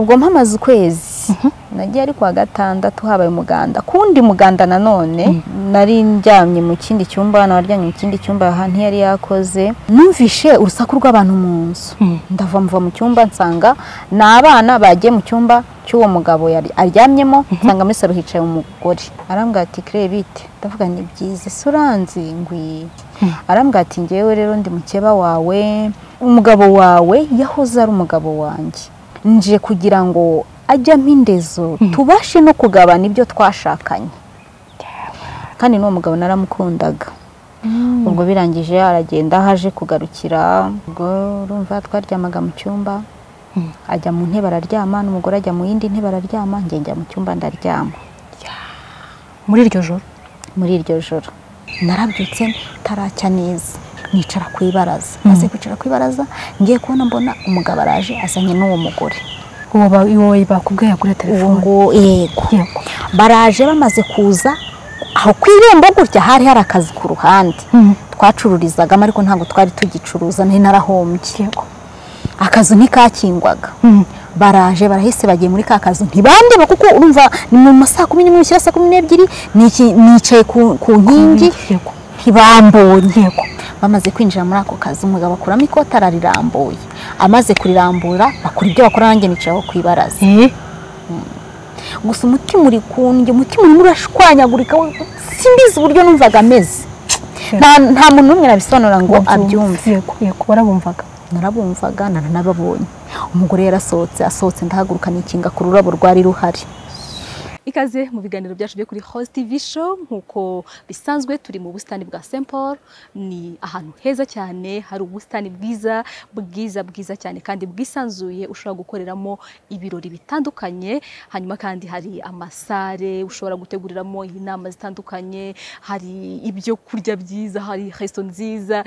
ubwo mpamaze ukwezi. Nagiye ari kuwa gatandatu habaye umuganda. Kundi muganda nanone nari ndyamye mu kindi cyumba nabaryamye mu kindi cyumba ahantu ntiyari yakoze. Numvishe urusaku rw'abantu mu nzu. Ndava mva mu cyumba nsanga ni abana bagiye mu cyumba cy'uwo mugabo aryamyemo. Nsanga muri salo hicaye umugore. Arambwira ati kire bite? Ndavuga ni byiza uranzi ngwi arambwira ati ngewe rero ndi mukeba wawe. Umugabo wawe yahoze ari umugabo wanjye. Nje kugira ngo ajyamo indezo tubashe no kugabana ibyo twashakanye. Kandi n'uwo mugabo naramukundaga. Ubwo birangije aragenda haje kugarukira ubwo urumva twaryamaga mu cyumba ajya mu ntebe araryama n'umugore ajya mu yindi ntebe araryama njya mu cyumba ndaryama. Muri iryo joro? Muri iryo joro. Narabyutse taracya neza. Nicara ku ibaraza. Maze kwicara ku ibaraza ngiye kubona mbona umugabo araje azanye n'uwo mugore. Uwo ba- uwo bakubwiye kuri telefone? Yego. Baraje bamaze kuza aho ku irembo gutya hari hari akazi ku ruhande. Mhm. twacururizagamo ariko ntabwo twari tugicuruza nari narahombye. Yego. akazu ntikakingwaga. Mhm. baraje barahise bagiye muri ka kazu. Ntibandeba kuko urumva ni mu ma saa kumi n'imwe saa kumi n'ebyiri nicaye ku, nkingi. Ntibambonye. Yego. Bamaze kwinjira muri ako kazi umugabo akuramo ikote ararirambuye. Amaze kurirambura bakora ibyo bakora nanjye nicayeho ku ibaraza Eh, gusa umutima uri kundya umutima urimo urashwanyagurika simbizi uburyo numvaga ameze. Nta, muntu n'umwe nabisobanura ngo abyumve. Warabumvaga? Narabumvaga naranababonye umugore yarasohotse asohotse ndahaguruka nikinga ku rurabo rwari ruhari. Ikaze mu biganiro byacu byo kuri Host TV show. Nk'uko bisanzwe turi mu busitani bwa St Paul. Ni ahantu heza cyane hari ubusitani bwiza bwiza bwiza cyane kandi bwisanzuye. Ushobora gukoreramo ibirori bitandukanye hanyuma kandi hari amasare ushobora guteguriramo inama zitandukanye hari ibyo kurya byiza hari resto nziza.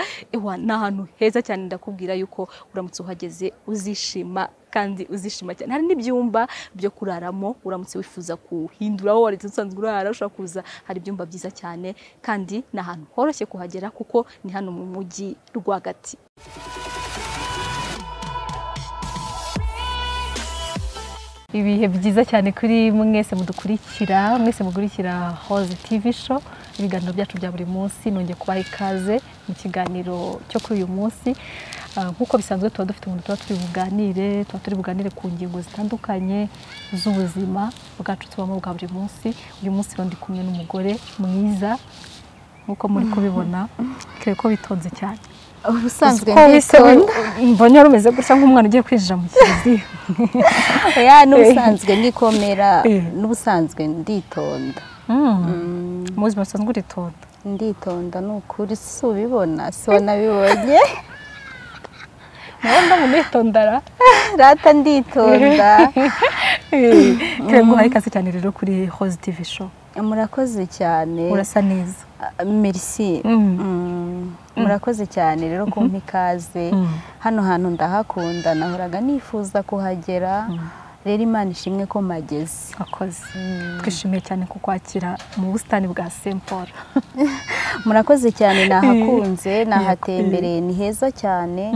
Ni ahantu heza cyane ndakubwira yuko uramutse uhageze uzishima. Kandi uzishima cyane. Hari n'ibyumba byo kuraramo uramutse wifuza kuhindura aho wari usanzwe urara ushobora kuza hari ibyumba byiza cyane kandi ni ahantu horoshye kuhagera kuko ni hano mu mujyi rwagati. Ibihe byiza cyane kuri mwese mudukurikira mwese mukurikira Hoze TV show ibiganiro byacu bya buri munsi nongeye kubaha ikaze mu kiganiro cyo kuri uyu munsi. Nk'uko bisanzwe tuba dufite umuntu tuba turi buganire tuba turi buganire ku ngingo zitandukanye z'ubuzima bwacu tubamo bwa buri munsi. Uyu munsi ndi kumwe n'umugore mwiza nk'uko muri kubibona kere ko bitonze cyane. Ubusanzwe mbonye wari umeze gutya nk'umwana ugiye kwinjira mu kiliziya oya n'ubusanzwe ndikomera Eh. n'ubusanzwe nditonda. Mu buzima busanzwe uritonda. Nditonda ni ukuri si ubibona si wanabibonye nawe ndamuntu witondara rata nditonda nguhaye ikaze cyane rero kuri Hoze TV show murakoze cyane urasa neza. Mm. murakoze cyane rero kumpa ikaze hano hantu ndahakunda nahoraga nifuza kuhagera rero imana ishimwe ko mageze akoze. Twishimiye cyane kukwakira mu busitani bwa Paul. Murakoze cyane nahakunze nahatembereye ni heza cyane.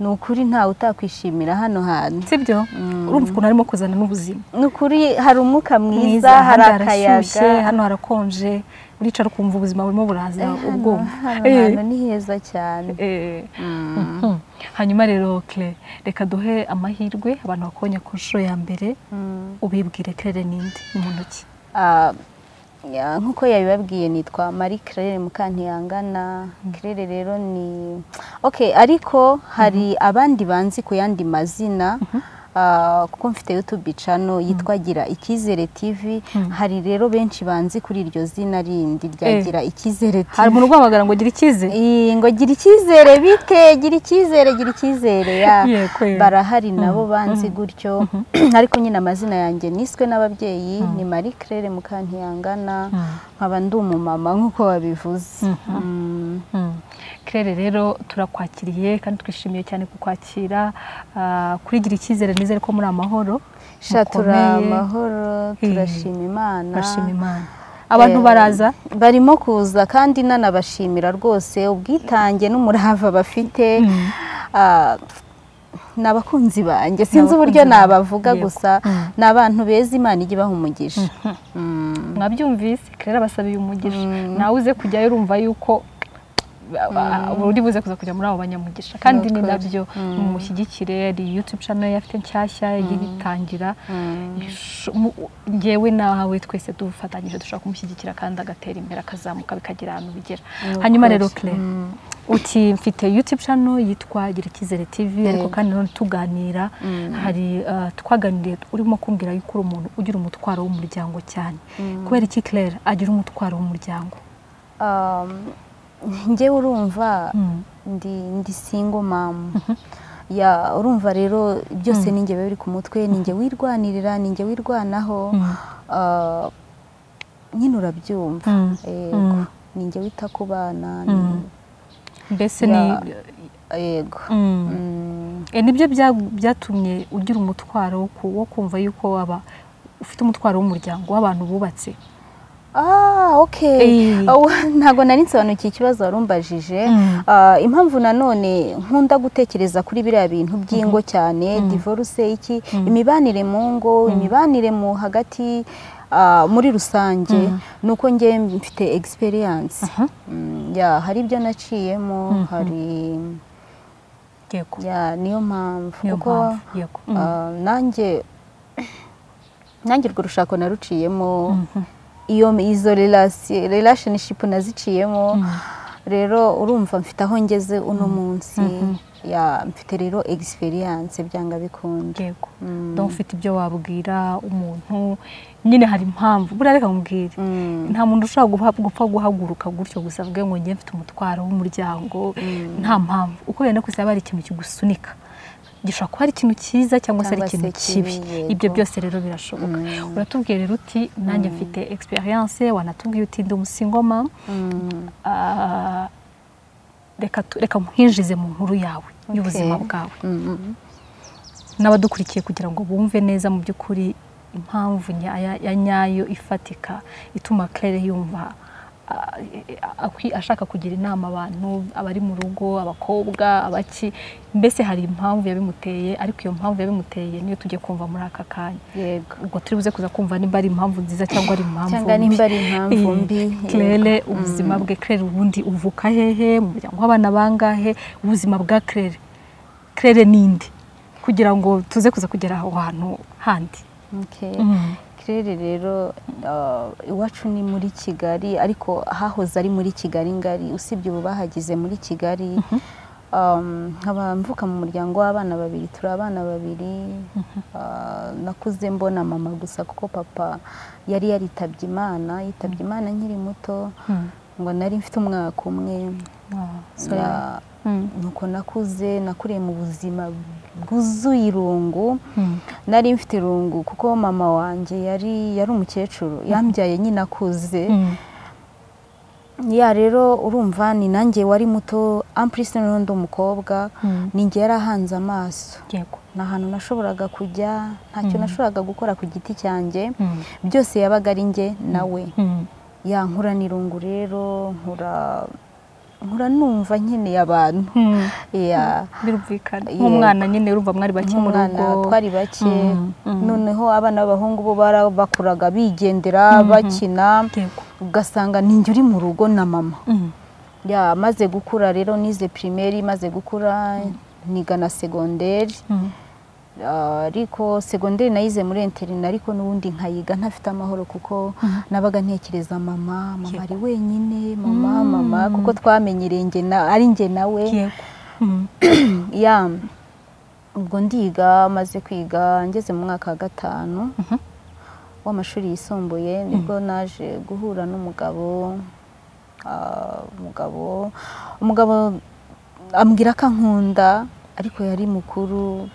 Ni ukuri ntawe utakwishimira hano hantu. Sibyo urumva ukuntu harimo kuzana n'ubuzima. Ni ukuri hari umwuka mwiza hari akayaga. hano harakonje. Uricara ukumva ubuzima burimo buraza Eh, hano ubwumva hano Eh. hantu ni heza cyane. Eh. Mm. Mhm. Hanyuma rero Claire reka duhe amahirwe abantu bakubonye ku nshuro ya mbere Mm. ubibwire Claire ninde ni mu ntoki. Ah, ya, nk'uko yabibabwiye nitwa Marie Claire Mukantiyangana Claire rero ni okay ariko hari abandi banzi ku yandi mazina. Ah, kuko mfite YouTube channel yitwa Gira Icyizere TV hari rero benshi banzi kuri iryo zina rindi rya Eh. Gira Icyizere TV hari umuntu uguhamagara ngo gira icyizere? Ngo gira icyizere bite? Gira icyizere gira icyizere barahari nabo banzi gutyo. Ariko nyine amazina yanjye niswe n'ababyeyi ni Marie Claire Mukantiyangana. Nkaba ndi umumama nk'uko wabivuze. Mm. Mm. Claire rero turakwakiriye kandi twishimiye cyane kukwakira ah, kuri gira icyizere nizere ko muri amahoro. Turi amahoro turashima imana. imana. Abantu Eh, baraza? barimo kuza kandi nanabashimira rwose ubwitange n'umurava bafite. Ah, ni abakunzi banjye. Sinzi uburyo nabavuga gusa. Mm. ni abantu beza imana ijya ibaha umugisha. Mwabyumvise rero abasabiye umugisha nawe uze kujyayo urumva yuko uri buze kuza kujya muri abo banyamugisha kandi ni na byo mumushyigikire ari youtube channel ye afite nshyashya mu- ngewe nawe twese dufatanyije dushobora kumushyigikira kandi agatera imbere akazamuka bikagira ahantu bigera hanyuma rero Claire uti mfite youtube channel yitwa gira icyizere tv ariko kandi nanone tuganira hari twaganiriye urimo kumbwira yuko uri umuntu ugira umutwaro w'umuryango cyane kubera iki Claire agira umutwaro w'umuryango Um, njyewe urumva Mm. ndi ndi single mom ya urumva rero byose ni njye biba biri ku mutwe ni njye wirwanirira ni njye wirwanaho Mm. Ah, nyine urabyumva Mm. yego Mm. ni njye wita ku bana Mm. mbese ni yego Mm. Mm. E, ni byo bya- byatumye ugira umutwaro wo kumva yuko waba ufite umutwaro w'umuryango w'abantu bubatse ntabwo nari nsobanukiye ikibazo warumbajije Mm. Ah, impamvu nanone nkunda gutekereza kuri biriya bintu by'ingo cyane divorce iki imibanire mu ngo imibanire mu hagati ah, muri rusange. Ni uko njye mfite experience. Mm, ya hari ibyo naciyemo hari niyo mpamvu. Kuko ah, nanjye urwo rushako naruciyemo. Iyo izo relationship naziciyemo Mm. rero urumva mfite aho ngeze uno munsi. Mhm. ya mfite rero experience byanga bikunda yego. Mm. ufite ibyo wabwira umuntu nyine hari impamvu. Buriya reka nkubwire. Mm. nta muntu ushobora gupfa guhaguruka gutyo gusa avuge ngo njye mfite umutwaro w'umuryango. Nta mpamvu. Uko wenda kose haba hari ikintu kigusunika. Gishobora kuba ari ikintu cyiza cyangwa se ari ikintu kibi. ibyo byose rero birashoboka. Mm. uratubwiye rero uti nanjye mfite experience wanatubwiye uti ndi umusingoma. Mm. Ah, reka nkwinjize mu nkuru yawe y'ubuzima bwawe. Mm. n'abadukurikiye kugira ngo bumve neza mu by'ukuri impamvu ya nyayo ifatika ituma Claire yumva ashaka kugira inama abantu abari mu rugo abakobwa abaki. Mbese hari impamvu yabimuteye? Ariko iyo mpamvu yabimuteye niyo tujye kumva muri aka kanya. Yego. Ubwo turi buze kuza kumva nimba ari impamvu nziza cyangwa ari impamvu cyangwa nimba ari impamvu mbi. Claire yego. ubuzima bwe Claire ubundi uvuka hehe? Mu muryango w'abana bangahe? Ubuzima bwa Claire. Claire ninde kugira ngo tuze kuza kugera aho hantu handi. Mm. Claire rero ah, iwacu ni muri Kigali ariko hahoze ari muri Kigali ngari. Usibye ubu bahagize muri Kigali Um, nkaba mvuka mu muryango w'abana babiri turi abana babiri. Ah, nakuze mbona mama gusa kuko papa yari yaritabye imana yitabye imana nkiri muto Mm. ngo nari mfite umwaka umwe. Mm. nuko nakuze nakuriye mu buzima bwuzuye irungu Mm. nari mfite irungu kuko mama wanjye yari yari umukecuru yambyaye nyine akuze Mm. ya rero urumva ni nanjye wari muto ampurisi n'undi umukobwa Mm. ni njye yari ahanze amaso yego nta hantu nashoboraga kujya ntacyo nashoboraga gukora ku giti cyanjye byose yabaga ari njye nawe Mm. ya nkura n'irungu rero nkura nkura numva nkeneye abantu Mm. ya birumvikana. Nk'umwana nyine urumva mwari bake mu rugo. twari bake. Mm, mm. noneho abana b'abahungu bo bakuraga bigendera bakina. Ugasanga ni njye uri mu rugo na mama. Ya maze gukura rero nize pirimeri maze gukura niga na segonderi ariko segonderi nayize muri interina ariko n'ubundi nkayiga ntafite amahoro kuko nabaga ntekereza mama mama ari wenyine mama mama kuko twamenyereye ari njye nawe. Mm. ya ubwo ndiga maze kwiga ngeze mu mwaka wa gatanu w'amashuri yisumbuye ni bwo naje guhura n'umugabo ah, umugabo umugabo ambwira ko ankunda ariko yari mukuru.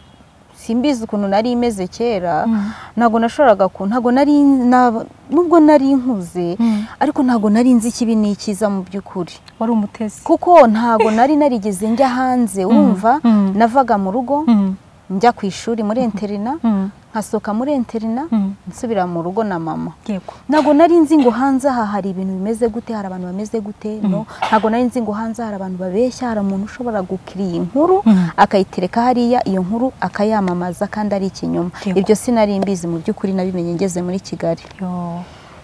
Simbizi ukuntu nari imeze kera Mm. ntabwo nashoboraga ku ntabwo nari na- nubwo nari nkuze Mm. ariko ntabwo nari nzi ikibi n'ikiza mu by'ukuri wari umutesi kuko ntabwo nari narigeze njya hanze Mm. navaga mu rugo. Njya ku ishuri muri interina Mm. nkasohoka muri interina Mm. nsubira mu rugo na mama. Ntabwo nari nzi ngo hanze aha hari ibintu bimeze gute hari abantu bameze gute? No. Ntabwo nari nzi ngo hanze hari abantu babeshya hari umuntu ushobora gukiriya inkuru Mm. akayitereka hariya iyo nkuru akayamamaza kandi ari ikinyoma. Ibyo sinari mbizi mu by'ukuri nabimenye ngeze muri kigali.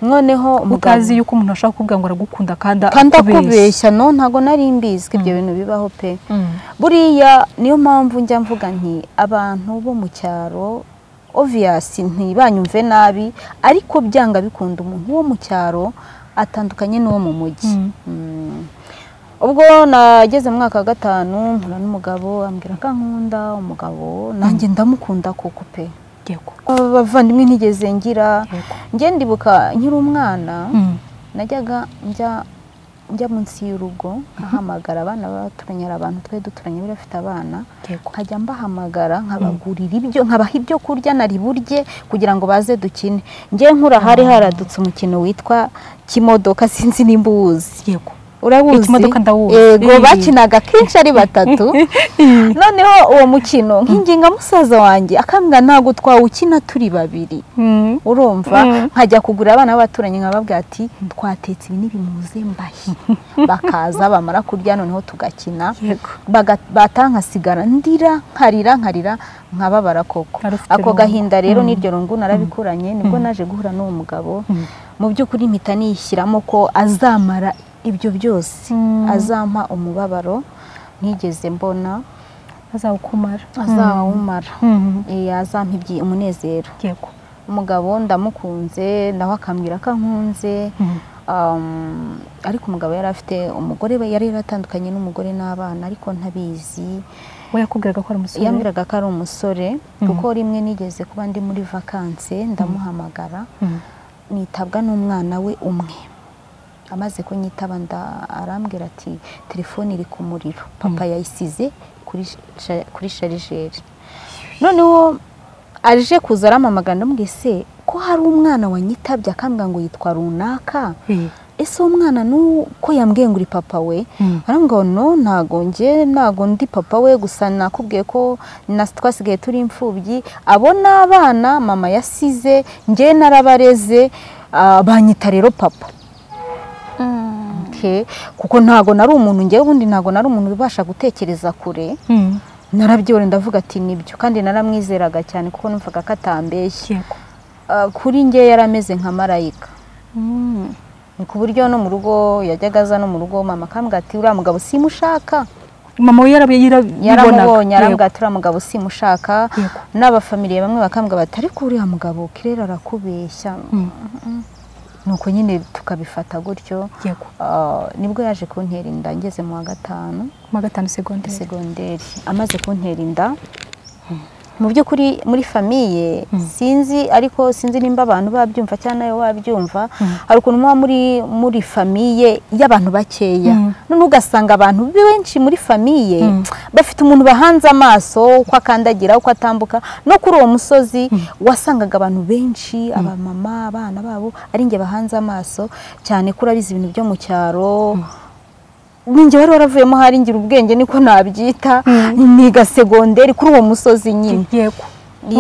Noneho utazi yuko umuntu ashobora kukubwira ngo aragukunda kandi kandi akubeshya. no ntabwo nari mbizi ko ibyo bintu bibaho pe Mm. buriya niyo mpamvu njya mvuga nti abantu bo mu cyaro obviyasi ntibanyumve nabi ariko byanga bikunda umuntu wo mu cyaro atandukanye n'uwo mu mujyi Mm. Mm. ubwo nageze mu mwaka wa gatanu mpura n'umugabo ambwira ko ankunda umugabo nanjye ndamukunda koko pe abavandimwe ntigeze ngira ndibuka nkiri umwana Mm. najyaga njya njya munsi y'urugo nkahamagara abana b'abaturanyi hari abantu twari duturanye bari bafite abana. Nkajya mbahamagara nkabagurira ibyo nkabaha ibyo kurya nari burye kugira ngo baze dukine. Njye nkura hari haradutse umukino witwa kimodoka sinzi nimba uwuzi. Yego. Urabuzi yego bakinaga kenshi ari batatu. Noneho uwo mukino nkinginga musaza wanjye akambwira ntabwo twawukina turi babiri. Mm. urumva? Mm. nkajya kugura abana b'abaturanyi nkababwira ati twatetse ibi n'ibimuze mbahe. Bakaza bamara kurya noneho tugakina. Bataha ndira nkarira nkarira nkababara koko. Ako gahinda rero Mm. n'iryo rungu narabikuranye ni bwo naje guhura n'uwo mugabo. Mu by'ukuri mpita nishyiramo ko azamara ibyo byose Mm. azampa umubabaro ntigeze mbona azawukumara. azawumara. Mm. Eh, azampa umunezero. Yego. Umugabo ndamukunze nawe akambwira ko ankunze. Mm. Um, ariko umugabo yari afite umugore we yari yaratandukanye n'umugore n'abana ariko ntabizi. We yakubwiraga ko ari umusore? Yambwiraga ko ari umusore Mm. kuko rimwe nigeze kuba ndi muri vakanse ndamuhamagara. Mm. nitabwa n'umwana we umwe. Amaze kunyitaba arambwira ati telefone iri ku muriro. Papa yayisize kuri sha- kuri sharijeri noneho aje kuza arampamagara ndamubwiye se ko hari umwana wanyitabye? Akambwira ngo yitwa runaka. Eh. ese uwo mwana nuko yambwiye ngo uri papa we? Mm. arambwira ngo no ntago njye ntago ndi papa we. Gusa nakubwiye ko twasigaye turi imfubyi. Abo ni abana mama yasize njye narabareze ah, banyita rero papa. Okay. kuko ntago nari umuntu njyewe ubundi ntago nari umuntu ubasha gutekereza kure. Mm. narabyore ndavuga ati ni byo kandi naramwizeraga cyane kuko numvaga ko atambeshye. Ah, kuri njye yari ameze nka marayika. Mm. ni ku buryo no mu rugo yajyaga aza no mu rugo mama akambwira ati uriya mugabo simushaka. Mama we yaramubonye arambwira ati uriya mugabo simushaka. N'abafamiliye bamwe bakambwira bati ariko uriya mugabo kirera arakubeshya. Mm. nuko nyine tukabifata gutyo Ah, ni bwo yaje kuntera inda. Ngeze mu wa gatanu. Mu wa gatanu segonderi. Amaze kuntera inda mu by'ukuri muri famiye sinzi ariko sinzi nimba abantu babyumva cyangwa nawe wabyumva hari ukuntu muba muri muri famiye y'abantu bakeya. Mm. none ugasanga abantu benshi muri famiye bafite umuntu bahanze amaso uko akandagira uko atambuka no kuri uwo musozi wasangaga abantu benshi abamama abana babo ari njye bahanze amaso cyane ko urabizi ibintu byo mu cyaro ninjye wari waravuyemo hari ngira ubwenge niko nabyita niga segonderi kuri uwo musozi nyine.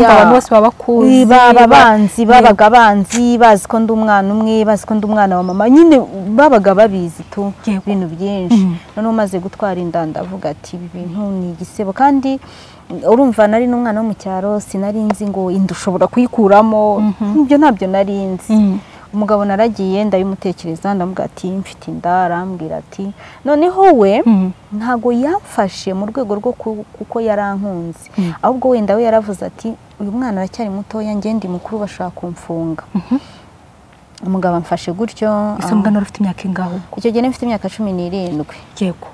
Abantu bose baba bakuzi baba ba- banzi babaga banzi bazi ko ndi umwana umwe bazi ko ndi umwana wa mama. Nyine babaga babizi tu ibintu byinshi. Mhm. noneho umaze gutwara inda ndavuga ati ibi bintu ni igisebo. Kandi urumva nari n'umwana wo mu cyaro sinari nzi ngo inda ushobora kuyikuramo. Ibyo ntabyo nari nzi. Umugabo naragiye ndabimutekereza ndamubwira ati mfite inda arambwira ati noneho we Mm. ntago yamfashe mu rwego rwo ku- kuko yarankunze. Mm. ahubwo wenda we yaravuze ati uyu mwana aracyari mutoya njye ndi mukuru bashobora kumfunga. Umugabo amfashe gutyo ese mugana ufite imyaka ingaho icyo gihe mfite imyaka cumi n'irindwi. Yego.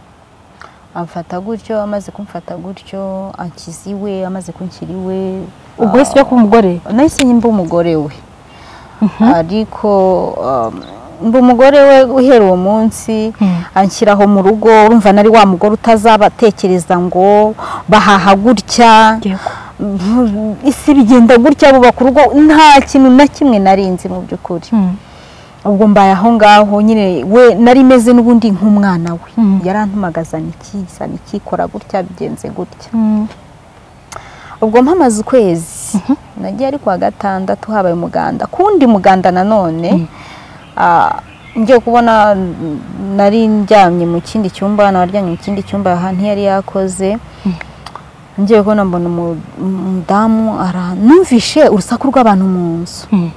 Amfata gutyo amaze kumfata gutyo ankiza iwe amaze kunshyira iwe. Ubwo wese ujya kuba umugore nahise mba umugore we. Ariko um, mba umugore we uhera uwo munsi Mm. anshyiraho mu rugo urumva nari wa mugore utazabatekereza ngo bahaha gutya. Isi bigenda gutya bubaka urugo nta kintu na kimwe narinzi mu by'ukuri. Mm. ubwo mbaye aho ngaho nyine we nari meze n'ubundi nk'umwana we. Mm. yarantumagaza iki zana iki kora gutya bigenze gutya. Ubwo mpamaze ukwezi. Nagiye ari kuwa gatandatu habaye umuganda. Kundi muganda nanone ah, ngiye kubona mm, nari ndyamye mu kindi cyumba naryamye mu kindi cyumba aha ntiyari yakoze. Ngiye kubona mbona umu- umudamu numvishe urusaku rw'abantu mu nzu. Mm.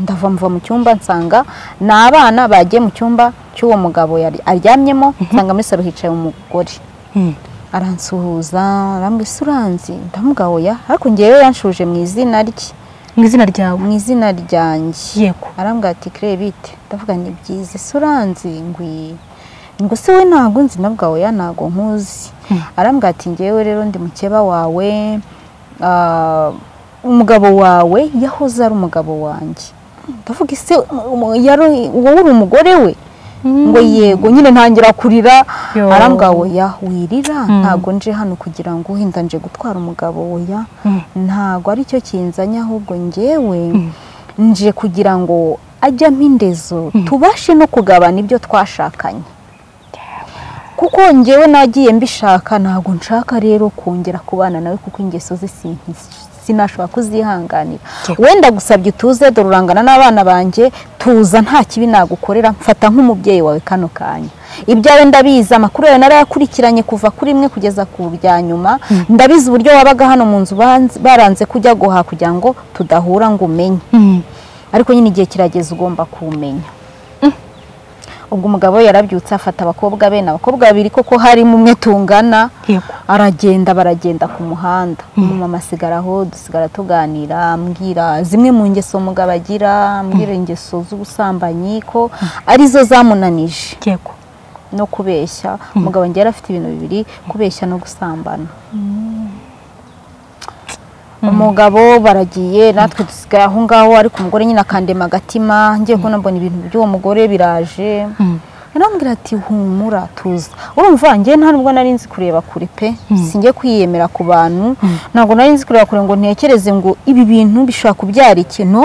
ndava mva mu cyumba nsanga ni abana bagiye mu cyumba cy'uwo mugabo aryamyemo. Nsanga muri salo hicaye umugore. Mm. Aransuhuza arambwira ese uranzi ndamuga oya ariko ngewe yanshuje mu izina rye. Mu izina ryawe? Mu izina ryanjye. Yego. Arambwira ati kire bite? Ndavuga ni byiza ese uranzi ngwi. Ngo se we ntabwo nzi? Ndavuga oya ntabwo nkuzi. Arambwira ati ngewe rero ndi mukeba wawe ah, umugabo wawe yahoze ari umugabo wanjye. Ndavuga ese um, yari- wowe uri umugore we? Ngo yego nyine ntangira kurira. Yo. arambwira oya wirira. Ntabwo nje hano kugira ngo wenda nje gutwara umugabo oya. Mm. ntabwo ari cyo kinzanye ahubwo ngewe nje kugira ngo ajyamo indezo tubashe no kugabana ibyo twashakanye. Kuko ngewe nagiye mbishaka ntabwo nshaka rero kongera kubana nawe kuko ingeso ze sinashobora kuzihanganira. Wenda gusabye utuze dore urangana n'abana banjye tuza nta kibi nagukorera mfata nk'umubyeyi wawe kano kanya. Ibyawe ndabizi amakuru yawe narayakurikiranye kuva kuri imwe kugeza ku bya nyuma. Ndabizi uburyo wabaga hano mu nzu baranze kujya guhaha kugira ngo tudahura ngo umenye. Mm. ariko nyine igihe kirageze ugomba kuwumenya. Ubwo umugabo yarabyutse afata abakobwa be abakobwa babiri koko harimo umwe tungana aragenda baragenda ku muhanda. Umumama asigara aho dusigara tuganira ambwira zimwe mu ngeso umugabo agira ambwira ingeso z'ubusambanyi ko ari zo zamunanije. No kubeshya. Umugabo yari afite ibintu bibiri kubeshya no gusambana. Umugabo baragiye natwe dusigaye aho ngaho ariko umugore nyine akandema agatima. Ngiye kubona mbona ibintu by'uwo mugore biraje. Yarambwira ati humura tuza. Urumva njye nta nubwo nari nzi kureba kure pe. Sinjye kwiyemera ku bantu. Ntabwo nari nzi kureba kure ngo ntekereze ngo ibi bintu bishobora kubyara ikintu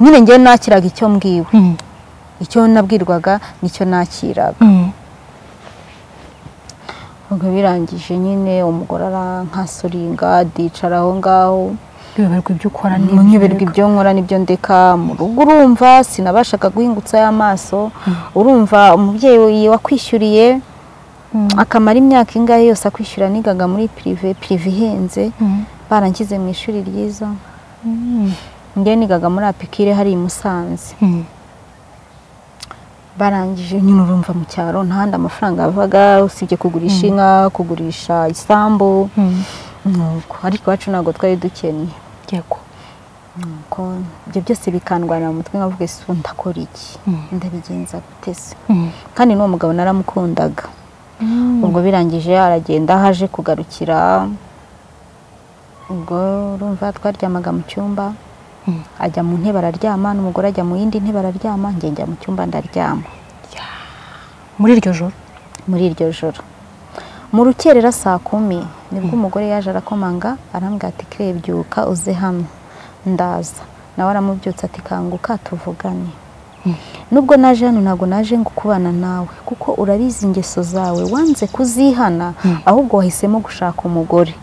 nyine njye nakiraga icyo mbwiwe. Icyo nabwirwaga ni cyo nakiraga. Birangije nyine umugore arankasoringa dicara aho ngaho. Biyoberwa ibyo ukora nyoberwa ibyo nkora n'ibyo ndeka mu rugo urumva sinabashaga guhingutsa y'amaso urumva umubyeyi wakwishyuriye akamara imyaka ingahe yose akwishyura nigaga muri pirive pirive ihenze barangize mu ishuri ryiza. Njye nigaga muri apikire hari i Musanze. Barangije nyine urumva mu cyaro ntahandi amafaranga yavaga usibye kugurisha inka kugurisha isambu. Nuko ariko iwacu ntabwo twari dukennye. Yego. Nuko ibyo byose bikandwanira mu mutwe nkavuga ese ndakora iki? Ndabigenza gute se? Kandi n'uwo mugabo naramukundaga. Ubwo birangije aragenda haje kugarukira. Ubwo urumva twaryamaga mu cyumba. Ajya mu ntebe araryama n'umugore ajya mu yindi ntebe araryama njya mu cyumba ndaryama. Muri iryo joro? Muri iryo joro. Mu rukerera saa kumi ni bwo umugore yaje arakomanga arambwira ati kire byuka uze hano. Ndaza. Nawe aramubyutsa ati kanguka tuvugane. Nubwo naje hano ntabwo naje ngo kubana nawe kuko urabizi ingeso zawe wanze kuzihana ahubwo wahisemo gushaka umugore.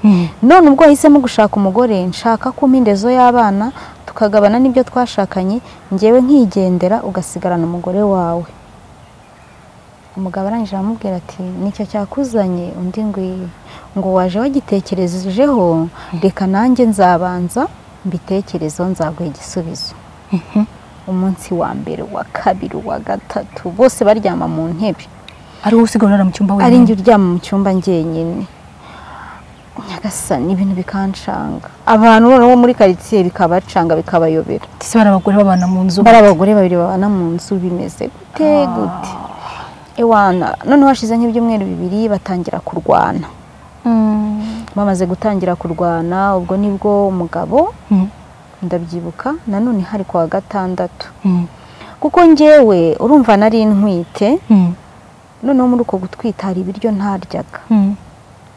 None ubwo wahisemo gushaka umugore nshaka ko indezo y'abana tukagabana n'ibyo twashakanye ngewe nkigendera ugasigarana umugore wawe. Umugabo arangije aramubwira ati ni cyo cyakuzanye? Undi ngwi ngo waje wagitekerejeho reka nanjye nzabanza mbitekerezeho nzaguha igisubizo. Umunsi wa mbere wa kabiri wa gatatu bose baryama mu ntebe. Ari wowe usigaye urara mu cyumba ari njye uryama mu cyumba njyenyine. Nyagasani ibintu bikanshanga abantu noneho muri karitsiye bikabacanga bikabayobera. Ese bari abagore babana mu nzu? Bari abagore babiri babana mu nzu bimeze gute gute? Ewana noneho hashize nk'ibyumweru bibiri batangira kurwana. Bamaze gutangira kurwana ubwo ni bwo umugabo ndabyibuka nanone hari kuwa gatandatu. Kuko ngewe urumva nari ntwite noneho muri uko gutwita hari ibiryo ntaryaga.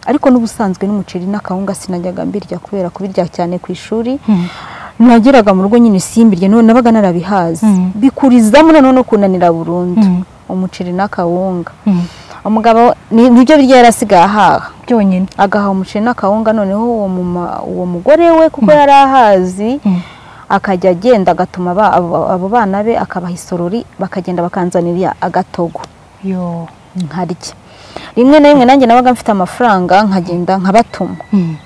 Ariko n'ubusanzwe n'umuceri n'akawunga sinajyaga mbirya kubera kubirya cyane ku ishuri. Nageraga mu rugo nyine simbirye none nabaga narabihazi bikurizamo noneho no kunanira burundu umuceri n'akawunga. Umugabo ni byo biryo yarasigaye ahaha? Byonyine. Agaha umuceri n'akawunga noneho uwo mugore we kuko yari ahazi akajya agenda agatuma abo bana be akabaha isorori bakagenda bakanzanira agatogo. Yo. Nkarya. Rimwe na rimwe nanjye nabaga mfite amafaranga nkagenda nkabatuma. Mm.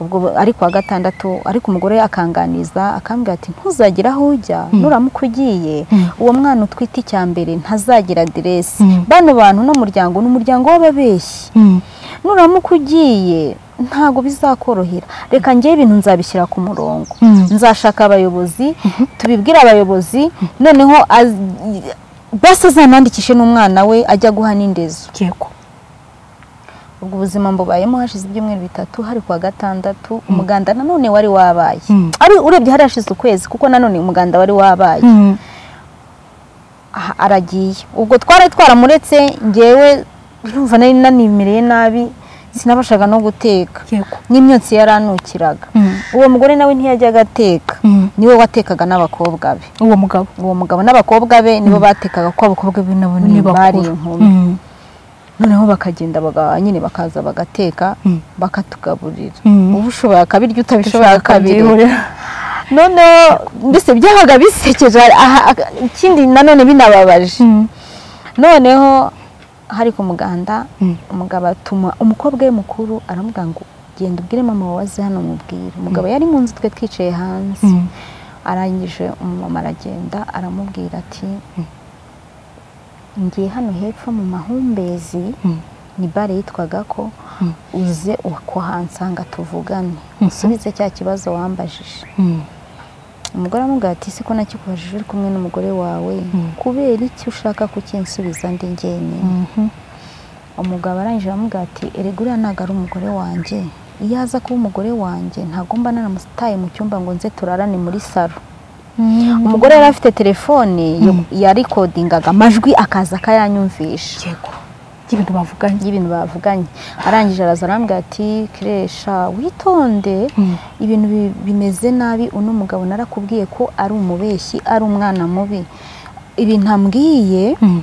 ubwo ari kuwa gatandatu ariko umugore akanganiza akambwira ati ntuzagire aho ujya nuramuka ugiye. Mm. uwo mwana utwite icya mbere ntazagira aderesi bano bantu n'umuryango ni umuryango w'ababeshyi. Nuramuka ugiye ntabwo bizakorohera. Reka njyewe ibintu nzabishyira ku murongo. Nzashaka abayobozi tubibwire abayobozi noneho basi azanandikishe n'umwana we ajya guha n'indezo. Yego. Ubwo ubuzima mbubayemo hashize ibyumweru bitatu hari kuwa gatandatu umuganda nanone wari wabaye. Mm. ari urebye hari hashize ukwezi kuko nanone umuganda wari wabaye. Mm. aragiye. Ubwo twari twaramuretse ngewe urumva nari nanimereye nabi. Sinabashaga no guteka n'imyotsi yaranukiraga Mm. uwo mugore nawe ntiyajyaga ateka Mm. ni we watekaga n'abakobwa be uwo mugabo uwo mugabo n'abakobwa be nibo batekaga kuko abakobwa be nabo bari inkumi Mm. noneho bakagenda nyine bakaza bagateka Mm. bakatugaburira Mm. uba ushoboye akabirya utabishoboye akabyihorera. noneho mbese byabaga bisekeje ikindi nanone binababaje Mm. noneho hari ku muganda Mm. umugabo atuma umukobwa we mukuru aramubwira ngo genda ubwire mama wawe aze hano mubwire umugabo yari mu nzu twe twicaye hanze Mm. arangije umumama aragenda aramubwira ati ngiye hano hepfo mu mahumbezi Mm. ni bare yitwaga ko Mm. uze kuhansanga tuvugane usubize cya kibazo wambajije Mm. Umugore aramubwira ati ese ko nakikubajije uri kumwe n'umugore wawe? Kubera iki ushaka kukinsubiza ndi njyenyine? Mhm. umugabo arangije aramubwira ati erega uriya ntabwo ari umugore wanjye. Iyo aza kuba umugore wanjye ntabwo mba naramutaye mu cyumba ngo nze turarane muri salo. Mm. umugore yari afite telefone yo- yarikodingaga amajwi akaza akayanyumvisha. Y'ibintu bavuganye. Y'ibintu bavuganye. Arangije araza arambwira ati kiresha witonde. Mm. ibintu bi- bimeze nabi. Uno mugabo narakubwiye ko ari umubeshyi ari umwana mubi. Ibintu ambwiye Mm.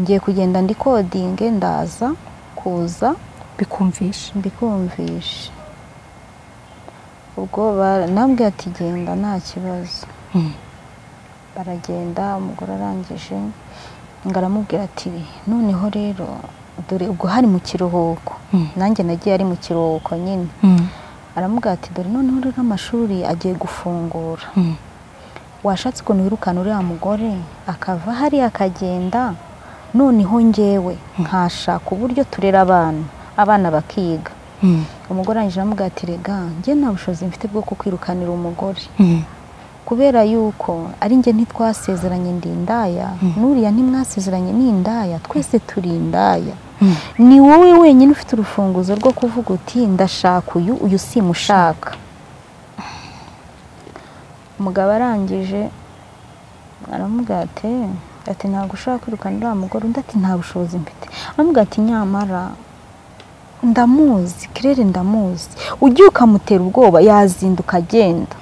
ngiye kugenda ndikodinge ndaza kuza bikumvisha mbikumvishe. Ubwo nambwiye ati genda nta kibazo. Mm. baragenda umugore arangije ngo aramubwira ati noneho rero dore ubwo hari mu kiruhuko Mm. nanjye nagiye ari mu kiruhuko nyine Mm. aramubwira ati dore noneho rero amashuri agiye gufungura Mm. washatse ukuntu wirukana uriya mugore akava hariya akagenda noneho ngewe nkashaka uburyo turera abana abana bakiga umugore arangije aramubwira ati rega njye nta bushobozi mfite bwo kukwirukanira umugore. Kubera yuko ari njye ntitwasezeranye ndi indaya. N'uriya ntimwasezeranye ni indaya. Twese turi indaya. Mm. ni wowe wenyine ufite urufunguzo rwo kuvuga uti ndashaka uyu uyu simushaka. Umugabo arangije aramubwira ati ati ntabwo ushaka kwirukana uriya mugore. Undi ati nta bushobozi mfite. Aramubwira ati nyamara ndamuzi kirere ndamuzi. Ujye ukamutera ubwoba yazinduka agenda.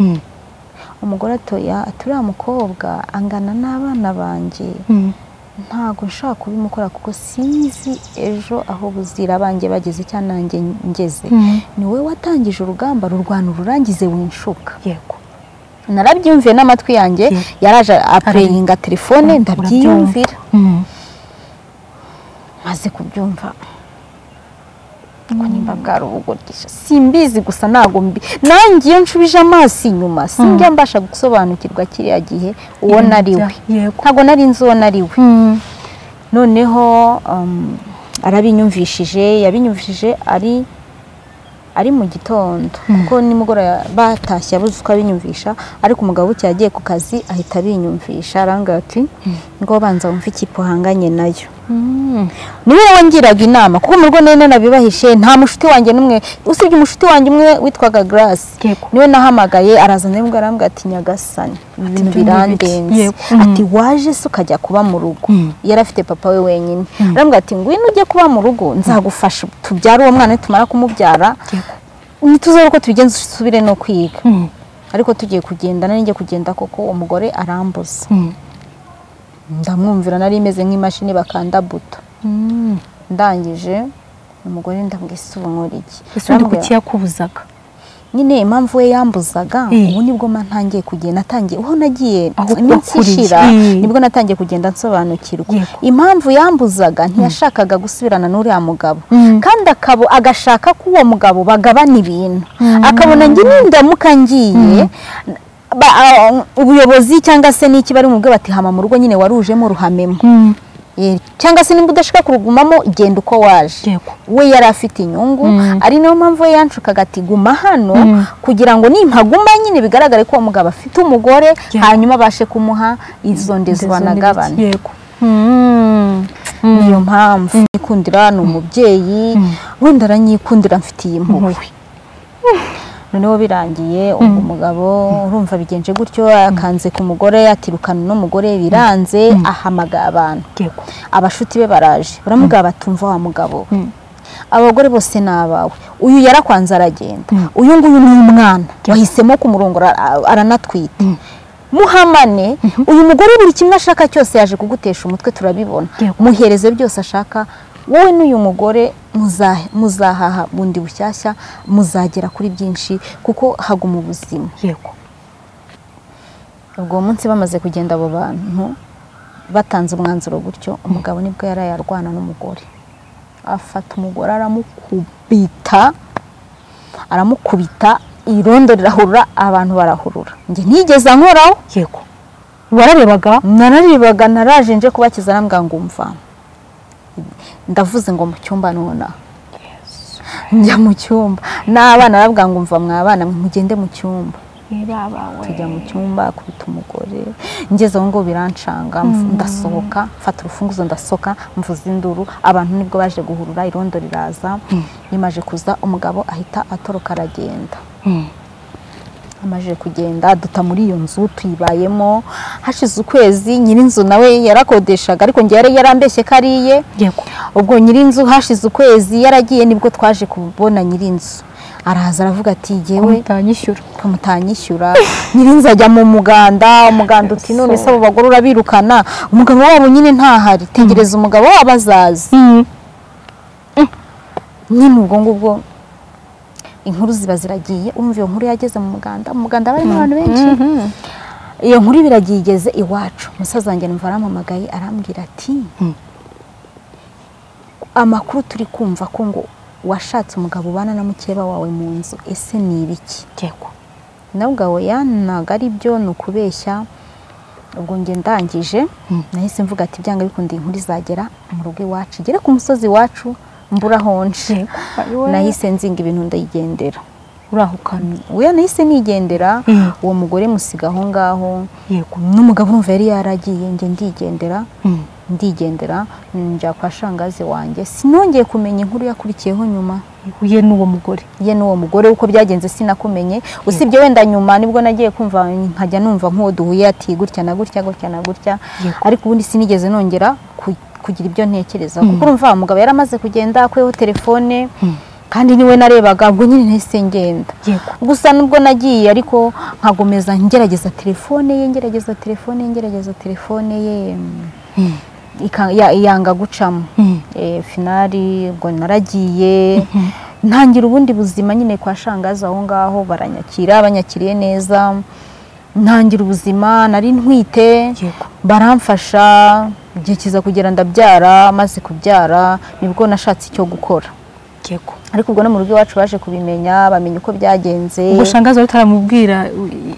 Umugore atoya ati uriya mukobwa angana n'abana banjye. Mm. ntabwo nshaka kubimukora kuko sinzi ejo aho buzira banjye bageze cyangwa nanjye ngeze. Mm. ni wowe watangije urugamba rurwana ururangize winshuka. Yego. Narabyumviye n'amatwi yanjye yaraje apureyinga telefone ndabyiyumvira Mm. maze kubyumva. Ngo nimba bwari ubugodesha simbizi gusa ntabwo mbi. Nanjye iyo nshubije amaso inyuma. Sinjya mbasha gusobanukirwa kiriya gihe uwo nari we. ntabwo nari nzi uwo nari we. Mm. noneho um, arabinyumvishije yabinyumvishije ari ari mu gitondo. Kuko nimugoroba batashye abuze uko abinyumvisha. Ariko umugabo yagiye ku kazi ahita abinyumvisha. Arambwira ati ngo banza wumve ikipe uhanganye na yo. Ni we wongeraga inama kuko mu rugo nari nabibahishe nta mushuti wanjye n'umwe usibye umushuti wanjye umwe witwaga Yego. ni we nahamagaye arazana ni bwo arambwira ati nyagasani. Ibi bintu ibyo ni ibiki?" birandenze. Ati waje se ukajya kuba mu rugo? Mm. yari afite papa we wenyine. Arambwira ati ngwino ujye kuba mu rugo nzagufasha. Tubyare uwo mwana nitumara kumubyara Yego. ntituzabe uko tubigenza usubire no kwiga. Ariko tugiye kugenda nari ngiye kugenda koko umugore arambuza. Ndamwumvira nari imeze nk'imashini bakanda buto Mm. ndangije umugore ndabwira isi ubu nkora iki? Ese undi kuki yakubuzaga? Nyine impamvu we yambuzaga Eh. ubu ni bwo mba ntangiye kugenda natangiye aho nagiye iminsi ishira ni bwo natangiye kugenda nsobanukirwa. Impamvu yambuzaga ntiyashakaga gusubirana n'uriya mugabo. Mm. kandi akabo agashaka ko uwo mugabo bagabana ibintu. Akabona njye nindamuka ngiye? Ubuyobozi cyangwa se n'iki bari mu bati hama mu rugo nyine warujemo ruhamemo. Mm. Eh, cyangwa se nimba udashaka kurugumamo genda uko waje. We yari afite inyungu Mm. ari na yo mpamvu we yanshukaga ati guma hano Mm. kugira ngo nimpaguma nyine. Bigaragare ko uwo mugabo afite umugore hanyuma abashe kumuha izo ndezo banagabana yego. Niyo mpamvu nyikundira ni umubyeyi wenda aranyikundira mfitiye impuhwe. Noneho birangiye ubwo umugabo urumva bigenje gutyo akanze ku mugore atirukana n'umugore biranze ahamagara abantu. Abashuti be baraje baramubwira batumva wa mugabo abagore bose ni abawe. Uyu yarakwanze aragenda. Uyu nguyu ni umwana. Wahisemo kumurongora ara- aranatwite. Muhamane uyu mugore buri kimwe ashaka cyose yaje kugutesha umutwe turabibona. Muhereze byose ashaka wowe n'uyu mugore muzahaha bundi bushyashya muzagera kuri byinshi kuko haguma ubuzima. Yego. Ubwo munsi bamaze kugenda abo bantu batanze umwanzuro gutyo umugabo ni bwo yari yarwana n'umugore. Afata umugore aramukubita aramukubita irondo rirahurura abantu barahurura. Njye ntigeze ankoraho? Yego. Wararebaga? Nararebaga naraje nje kubakiza arambwira ngo umva. Ndavuze ngo mu cyumba nonaha njya mu cyumba. N'abana arabwira ngo umva mwabana mugende mu cyumba. Tujya mu cyumba akubita umugore. Ngeze aho ngo birancanga. Ndasohoka mfata urufunguzo ndasohoka mvuza induru. Abantu ni bwo baje guhurura irondo riraza. Rimaje kuza umugabo ahita atoroka aragenda. Amaze kugenda duta muri iyo nzu tuyibayemo hashize ukwezi nyir'inzu nawe yarakodeshaga ariko njye yari yarambeshye ko ariye. Ubwo nyir'inzu hashize ukwezi yaragiye ni bwo twaje kubona nyir'inzu. Araza aravuga ati jyewe mutanyishyura kamutanyishyura nyir'inzu ajya mu muganda umuganda uti none se abo bagore urabirukana? Umugabo wabo nyine ntahari. Tegereza umugabo wabo azaza nyine ubwo ngubwo inkuru ziba ziragiye. Umva iyo nkuru yageze mu muganda mu muganda barimo abantu benshi. Iyo nkuru biragiye igeze iwacu. Umusaza wanjye numva arampamagaye arambwira ati amakuru turi kumva ko ngo washatse umugabo ubana na mukeba wawe mu nzu ese ni ibiki? Nabwo ya ntabwo ari byo ni ukubeshya. Ubwo njye ndangije nahise mvuga ati byanga bikunda iyi nkuru izagera mu rugo iwacu igere ku musozi iwacu mbura honje. Nahise nzinga ibintu ndayigendera. Urahukana we nahise nigendera. Mm. uwo mugore musiga aho ngaho. Yego. N'umugabo urumva yari yaragiye njye ndigendera. Mm. ndigendera njya kwa shangazi wanjye. Sinongeye kumenya inkuru yakurikiyeho nyuma. Ihuye n'uwo mugore. Ye n'uwo mugore uko byagenze sinakumenye. Usibye wenda nyuma ni bwo nagiye kumva nkajya numva nk'uwo duhuye ati gutya na gutya gutya na gutya. Ariko ubundi sinigeze nongera kugira ibyo ntekereza kuko urumva umugabo yari amaze kugenda akuyeho telefone kandi ni we narebaga ubwo nyine nahise ngenda. Gusa nubwo nagiye ariko nkagomeza ngerageza telefone ye ngerageza telefone ye ngerageza telefone ye mm, ya- yanga gucamo. Eh, finari ubwo naragiye. Ntangira ubundi buzima nyine kwa shangazi aho ngaho baranyakira banyakiriye neza. Ntangira ubuzima nari ntwite baramfasha. Igihe kiza kugera ndabyara maze kubyara ni bwo nashatse icyo gukora. Yego. Ariko ubwo no mu rugo iwacu baje kubimenya bamenya uko byagenze. Ubwo shangazi utaramubwira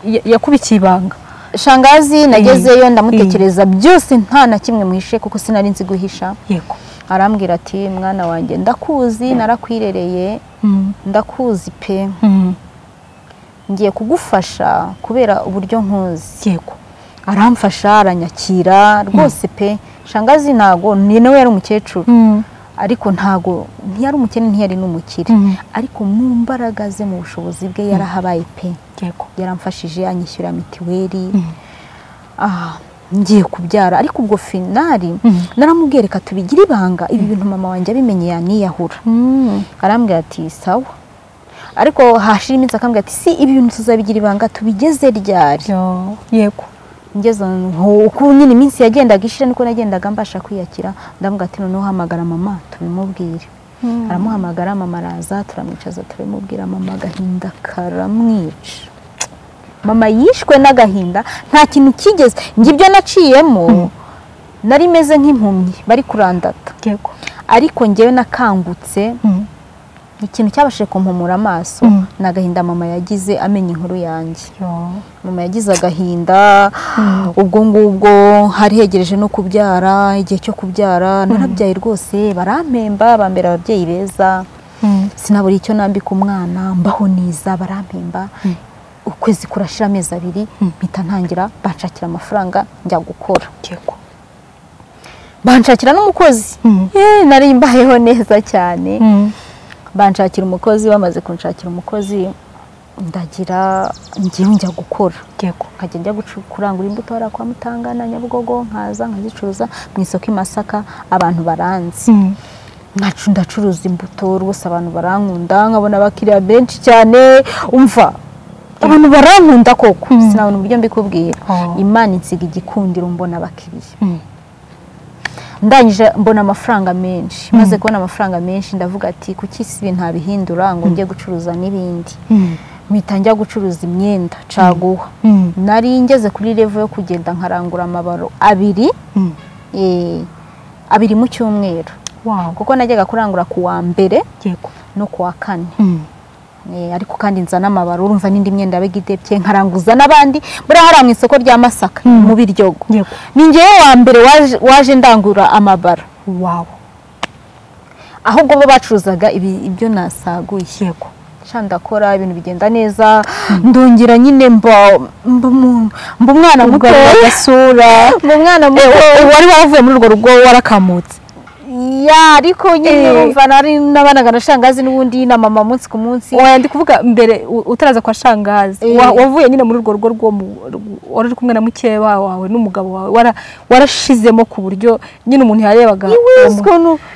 ya- yakubikiye ibanga? Shangazi nagezeyo ndamutekereza byose nta na kimwe muhishe kuko sinari nzi guhisha. Yego. Arambwira ati mwana wanjye ndakuzi narakwirereye Mm. ndakuzi pe. Mm. ngiye kugufasha kubera uburyo nkuzi. Yego. Aramfasha aranyakira rwose pe. Shangazi ntago ni nawe yari umukecuru. Mm. ariko ntago ntiyari umukene ntiyari n'umukire. Mm. ariko mu mbaraga ze mu bushobozi bwe yarahabaye pe. Yego. Yaramfashije anyishyura mitiweli ah, ngiye kubyara. Ariko ubwo finari naramubwiye reka tubigire ibanga. Ibi bintu mama wanjye abimenye yaniyahura Mm. arambwira ati sawa. Ariko hashira iminsi akambwira ati si ibi bintu tuzabigira ibanga tubigeze ryari? Yego. Ngeze uko nyine iminsi yagendaga ishira niko nagendaga mbasha kwiyakira ndamubwira ati noneho hamagara mama tubimubwire. Aramuhamagara mama araza turamwicaza turamubwira mama agahinda karamwica. Mama yishwe n'agahinda nta kintu kigeze. Njye ibyo naciyemo nari meze nk'impumyi bari kurandata. Ariko ngewe nakangutse ikintu cyabashije kumpumura amaso Mm. ni agahinda mama yagize amenya inkuru yanjye. Mama yagize agahinda ubwo ngubwo hari hegereje no kubyara igihe cyo kubyara narabyaye rwose barampemba bambera ababyeyi beza. Sinabura icyo nambika umwana mbaho niza barampemba ukwezi kurashira amezi abiri mpita ntangira banshakira amafaranga njya gukora. Banshakira n'umukozi. Mm. Eh, nari mbayeho neza cyane. Banshakira umukozi bamaze kunshakira umukozi ndagira ngewe njya gukora. Nkajya njya kurangura imbuto hariya kwa Mutanga na Nyabugogo nkaza nkazicuruza mu isoko i Masaka abantu baranzi. Nkacu ndacuruza imbuto rwose abantu barankunda nkabona abakiriya benshi cyane umva? Abantu barankunda koko. Sinabona uburyo mbikubwira. Oh. imana insiga igikundiro mbona abakiriya. Ndangije mbona amafaranga menshi. Maze kubona amafaranga menshi ndavuga ati kuki si ibi ntabihindura ngo njye gucuruza n'ibindi? Mpita njya gucuruza imyenda caguwa. Nari ngeze kuri revo yo kugenda nkarangura amabaro abiri eh, abiri mu cyumweru. Kuko najyaga kurangura ku wa mbere no ku wa kane. Ariko kandi nzana amabaro urumva n'indi myenda yabaga idebye nkaranguza n'abandi buriya hariya mu isoko rya masaka mu biryogo. Ni ngewe wa mbere waje, ndangura amabaro. Wawu ahubwo bo bacuruzaga ibyo nasaguye. Yego. Ndakora ibintu bigenda neza ndongera nyine mba umwana muto agasura mba umwana muto wari waravuye muri urwo rugo warakamutse ya ariko nyine Eh. urumva nari nabanaga na shangazi n'ubundi na mama umunsi ku munsi. Oya ndi kuvuga mbere utaraza kwa shangazi. Eh. Wa- wavuye nyine muri urwo rugo rwo wari uri kumwe na mukeba wawe n'umugabo wawe. Wara- warashizemo ku buryo nyine umuntu yarebaga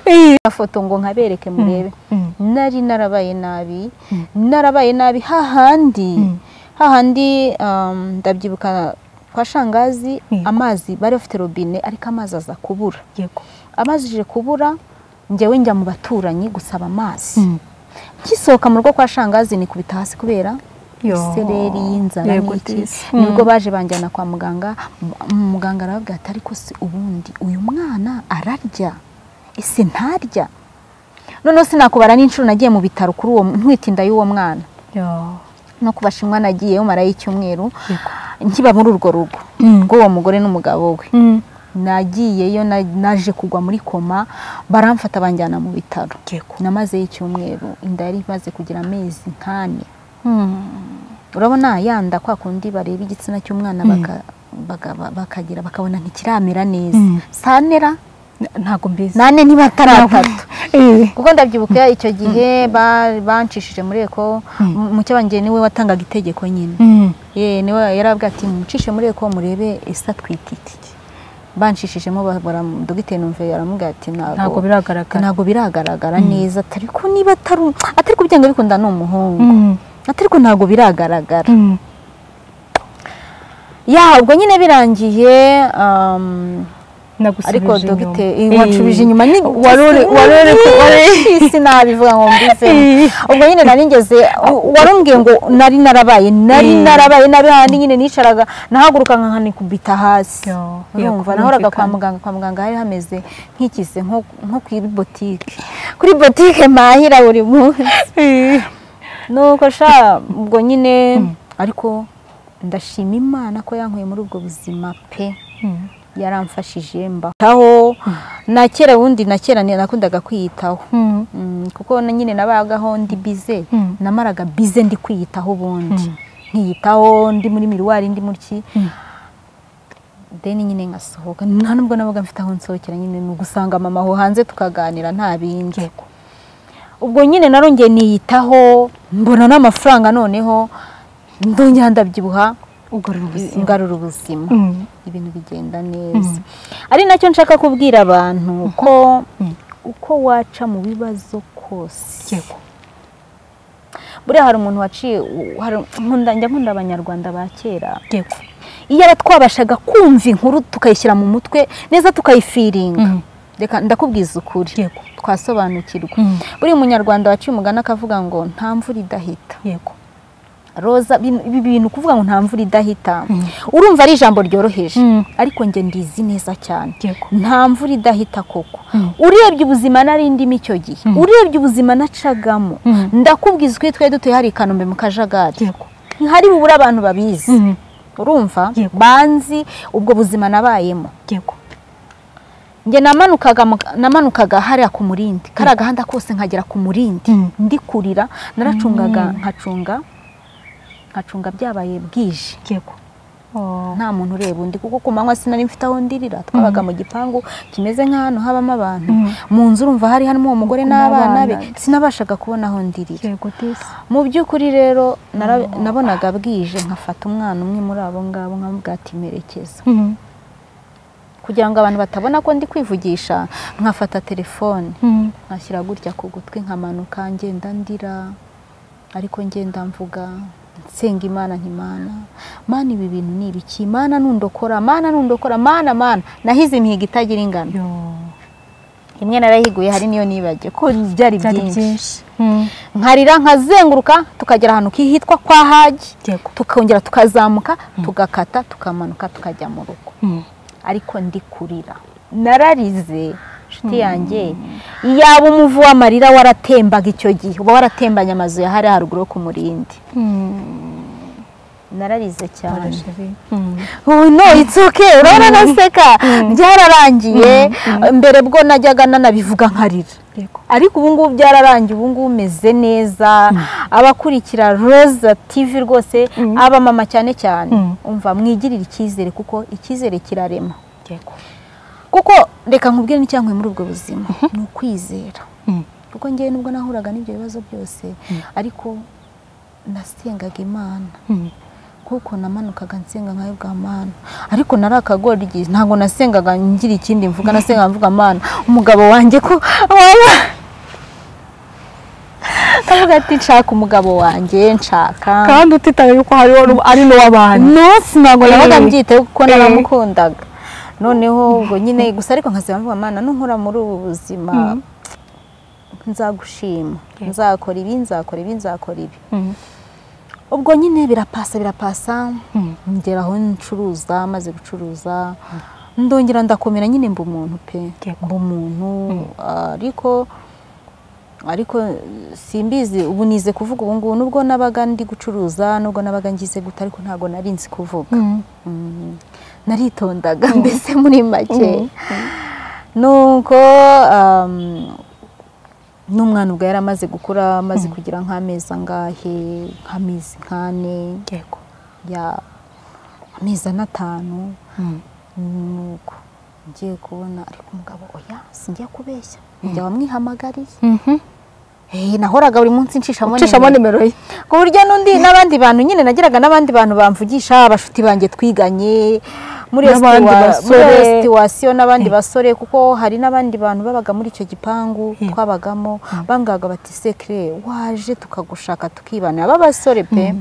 Eh. ifoto ngo nkabereke murebe. Mm. nari narabaye nabi. Narabaye nabi hahandi. Hahandi um, ndabyibuka kwa shangazi. Amazi bari bafite robine ariko amazi aza kubura. Yego amazi ije kubura njyewe njya mu baturanyi gusaba amazi. Mm. nkisohoka mu rugo kwa shangazi nikubita hasi kubera isereri y'inzara n'iki. ni bwo baje banjyana kwa muganga. Muganga arababwira ati ariko se ubundi uyu mwana ararya. Ese ntarya? Noneho sinakubara n'inshuro nagiye mu bitaro kuri uwo ntwite inda y'uwo mwana. No ku bashinwa nagiyeyo marayo icyumweru nkiba muri urwo rugo. Rw'uwo mugore n'umugabo we. Nagiyeyo na- naje kugwa muri koma baramfata banjyana mu bitaro. Yego namazeyo icyumweru inda yari imaze kugira amezi nk'ane. Mm. urabona yanda kwa kundi bareba igitsina cy'umwana ba- bakagira bakabona ntikiramera neza. Mm. sanera? N- ntago mbizi. Nane niba atari atatu Eh. kuko ndabyibuka icyo gihe ba- bancishije muri eko mucyabangiye ni we watangaga itegeko nyine. Ye ni we yarabwira ati mucishe muri eko murebe ese atwite iki banshishijemo dogiteri numve yaramubwira ati ntago biragaragara ntabwo biragaragara neza atari ko niba atari atari ko byanga bikunda ni umuhungu Mm. atari ko ntabwo biragaragara Mm. ya ubwo nyine birangiye um, ariko dogiteri Eh. wacubije inyuma ni wari sinabivuga ngo mbivemo Eh. ubwo nyine nari ngeze warumbwiye ngo nari narabaye nari Eh. narabaye nabi handi nyine nicaraga nahaguruka nkanikubita hasi. Yo, urumva nahoraga kwa muganga kwa muganga hari hameze nk'ikize nko kuri botike kuri botike mahira buri munsi. Nuko sha ubwo nyine ariko ndashima imana ko yankuye muri ubwo buzima pe. Mm. Yaramfashije mbaho na kera ubundi na kera nakundaga kwiyitaho. Mm. Mm, kuko na nyine nabagaho ndi bize Mm. namaraga bize ndi kwiyitaho ubundi. Mm. nkiyitaho ndi muri miruwari ndi muri ki? Mm. deni nyine ngasohoka. Nta nubwo nabaga mfite aho nsohokera nyine ni ugusanga mama aho hanze tukaganira nta bindi. Ubwo nyine narongeye niyitaho mbona n'amafaranga noneho ndongera ndabyibuha. Ugarura ubuzima Mm. ibintu bigenda neza. Ari na cyo nshaka kubwira abantu ko uko waca mu bibazo kose. Yego. Buriya hari umuntu waciye njya nkunda abanyarwanda ba kera. Yego. Iyo twabashaga kumva inkuru tukayishyira mu mutwe neza tukayifiringa Mm. reka ndakubwiza ukuri. Twasobanukirwa. Mm. buri munyarwanda waciye umugani akavuga ngo nta mvura idahita. Yego. Roza ibi bintu kuvuga ngo nta mvura idahita. Mm. urumva ari ijambo ryoroheje. Mm. ariko njye ndizi neza cyane. Nta mvura idahita koko. Mm. urebye ubuzima nari ndimo icyo gihe. Urebye ubuzima nacagamo ndakubwiza ukuri twari dutuye hari i kanombe mu kajagari. Yego. Hari bubure abantu babizi. Urumva? Banzi ubwo buzima nabayemo. Njye namanukaga hariya ku murindi. Kariya gahanda kose nkagera ku murindi. Mm. ndi kurira naracungaga nkacunga nkacunga byabaye bwije. Yego. Oh. nta muntu ureba undi. Kuko ku manywa sinari mfite aho ndirira. Twabaga mu gipangu kimeze nk'ahantu habamo abantu. Mm. mu nzu urumva hari harimo uwo mugore n'abana be. sinabashaga kubona aho ndirira. Mu by'ukuri rero nara- nabonaga bwije nkafata umwana umwe muri abo ngabo nkamubwira ati merekeza Mm. kugira ngo abantu batabona ko ndi kwivugisha nkafata telefone. Mm. nkashyira gutya ku gutwi nkamanuka ngenda ndira ariko ngenda mvuga. Nsenga imana ntimana mana ibi bintu ni ibiki? Mana nundokora mana nundokora mana mana. Nahize imihigo itagira ingano. Imwe narahiguye hari niyo nibagiwe ko byari byinshi. byinshi. Mm. nkarira nkazenguruka tukagera ahantu hitwa kwa hagi. Tukongera tukazamuka tugakata tukamanuka tukajya mu rugo. Mm. ariko ndi kurira nararize inshuti yanjye. Yaba umuvu w'amarira waratembaga icyo gihe uba waratembanye amazu ya hariya haruguru yo ku murindi. Nararize cyane. Mm. Oh, no it's okay. Urabona naseka. Byararangiye. Mbere bwo najyaga nanabivuga nkarira ariko ubu ngubu byararangiye. Ubu ngubu umeze neza. Abakurikira roza tv rwose abamama cyane cyane. Umva mwigirire icyizere kuko icyizere kirarema. Kuko reka nkubwire n'icyankuye muri ubwo buzima. Ni ukwizera. Mm. kuko ngewe nubwo nahuraga n'ibyo bibazo byose ariko nasengaga imana. Mm. kuko namanukaga nsenga nkayo bwa mana. Ariko nari akagoryi ntabwo nasengaga ngira ikindi mvuga nasengaga mvuga mana. Umugabo wanjye ko waba kavuga ati nshaka umugabo wanjye nshaka. Kandi utitaye yuko hariho ari n'uw'abantu. Ntabwo nabaga mbyitaho kuko naramukundaga. Noneho ubwo nyine gusa ariko nkasaba mvuga mana nunkura muri ubu buzima nzagushima Yego. nzakora ibi nzakora ibi nzakora ibi. Mm. ubwo nyine birapasa birapasa. Mm. ngera aho ncuruza maze gucuruza. Ndongera ndakomera nyine mba umuntu pe. Mba umuntu. Ariko ariko simbizi ubu nize kuvuga ubu ngubu. Nubwo nabaga ndi gucuruza nubwo nabaga ngize guta ariko ntabwo nari nzi kuvuga. Naritondaga mbese muri make nuko um, n'umwana ubwo yari amaze gukura amaze kugira nk'amezi angahe nk'amezi nk'ane yego ya amezi ane atanu Mm. nuko ngiye kubona ariko umugabo oya singiye kubeshya njya wamwihamagariye nahoraga buri munsi nshishamo nimero ye ku buryo n'undi n'abandi bantu nyine nagiraga n'abandi bantu bamvugisha abashuti banjye twiganye muri muri esitiwasiyo n'abandi Eh. basore kuko hari n'abandi bantu babaga muri icyo gipangu Eh. twabagamo bangaga bati sekire waje tukagushaka tukibanira b'abasore pe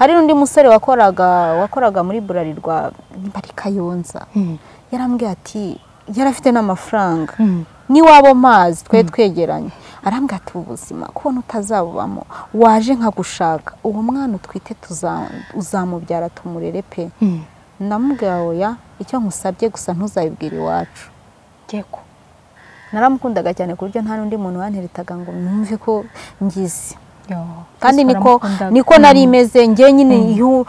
hari n'undi musore wakoraga wakoraga muri burarirwa ari kayonza Mm. yarambwiye ati yari afite n'amafaranga. Mm. n'iwabo mazi twe twegeranye. Arambwira ati ubu buzima kubona utazabubamo waje nkagushaka uwo mwana utwite uzamubyara tumurere pe. Mm. ndamubwira oya icyo nkusabye gusa ntuzabibwire iwacu. Yego. Naramukundaga cyane ku buryo nta n'undi muntu wanteretaga ngo numve ko ngize. Kandi niko niko nari Mm. imeze njye nyine iyo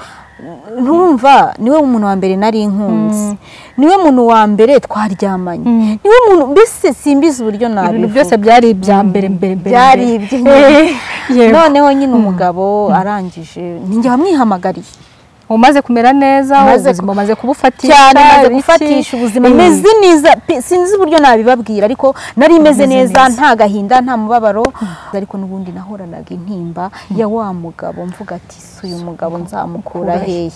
ntumva ni we muntu wa mbere nari inkunzi ni we muntu wa mbere twaryamanye. Mm. ni we muntu mbese simbizi uburyo ibintu nabivuga byose byari ibya mbere mbere mbere byari iby'inyuma. Eh, noneho nyine umugabo arangije ninjye wamwihamagariye. Umaze kumera neza ubuzima umaze kubufatisha cyane maze iki? gufatisha ubuzima meze neza sinzi uburyo nabibabwira ariko nari meze Umeze neza. nta gahinda nta mubabaro. Ariko n'ubundi nahoranaga intimba ya wa mugabo mvuga ati si uyu mugabo nzamukura Mukura hehe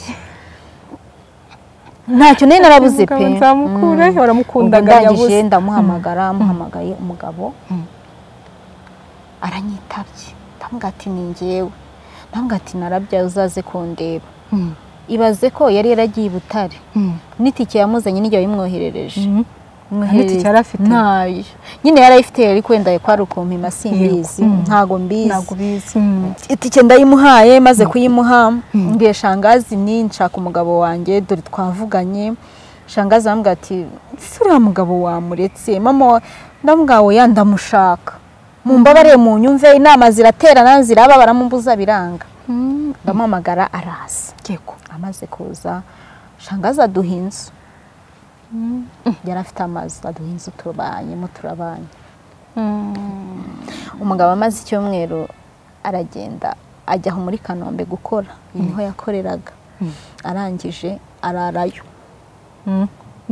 ntacyo nari narabuze pe. Umugabo nzamukura he? Mm. waramukundaga yabuze. ndamuhamagara muhamagaye umugabo. Aranyitabye. Ndamubwira ati ni njyewe. Ndamubwira ati narabyaye uzaze kundeba. Ibaze ko yari yaragiye i butare. Mm. n'itike yamuzanye n'igihe yayimwoherereje Mm. n'itike yari afite? ntayo nyine yari ayifite ariko wenda kwari ukumpima simbizi Yego. Mm. ntago mbizi. Itike ndayimuhaye maze kuyimuha. Mbwiye shangazi ni nshaka umugabo wanjye dore twavuganye. Shangazi arambwira ati ese uriya mugabo wamuretse? Mama ndamubwira oya ndamushaka. Mu mbabare mu nyumve inama ziraterana ziraba baramubuza biranga ndamuhamagara araza yego. Amaze kuza. Shangazi aduha inzu yari afite amazu aduha inzu turabanyemo turabanye umugabo amaze icyumweru aragenda ajya aho muri kanombe gukora. Niho yakoreraga. Arangije ararayo.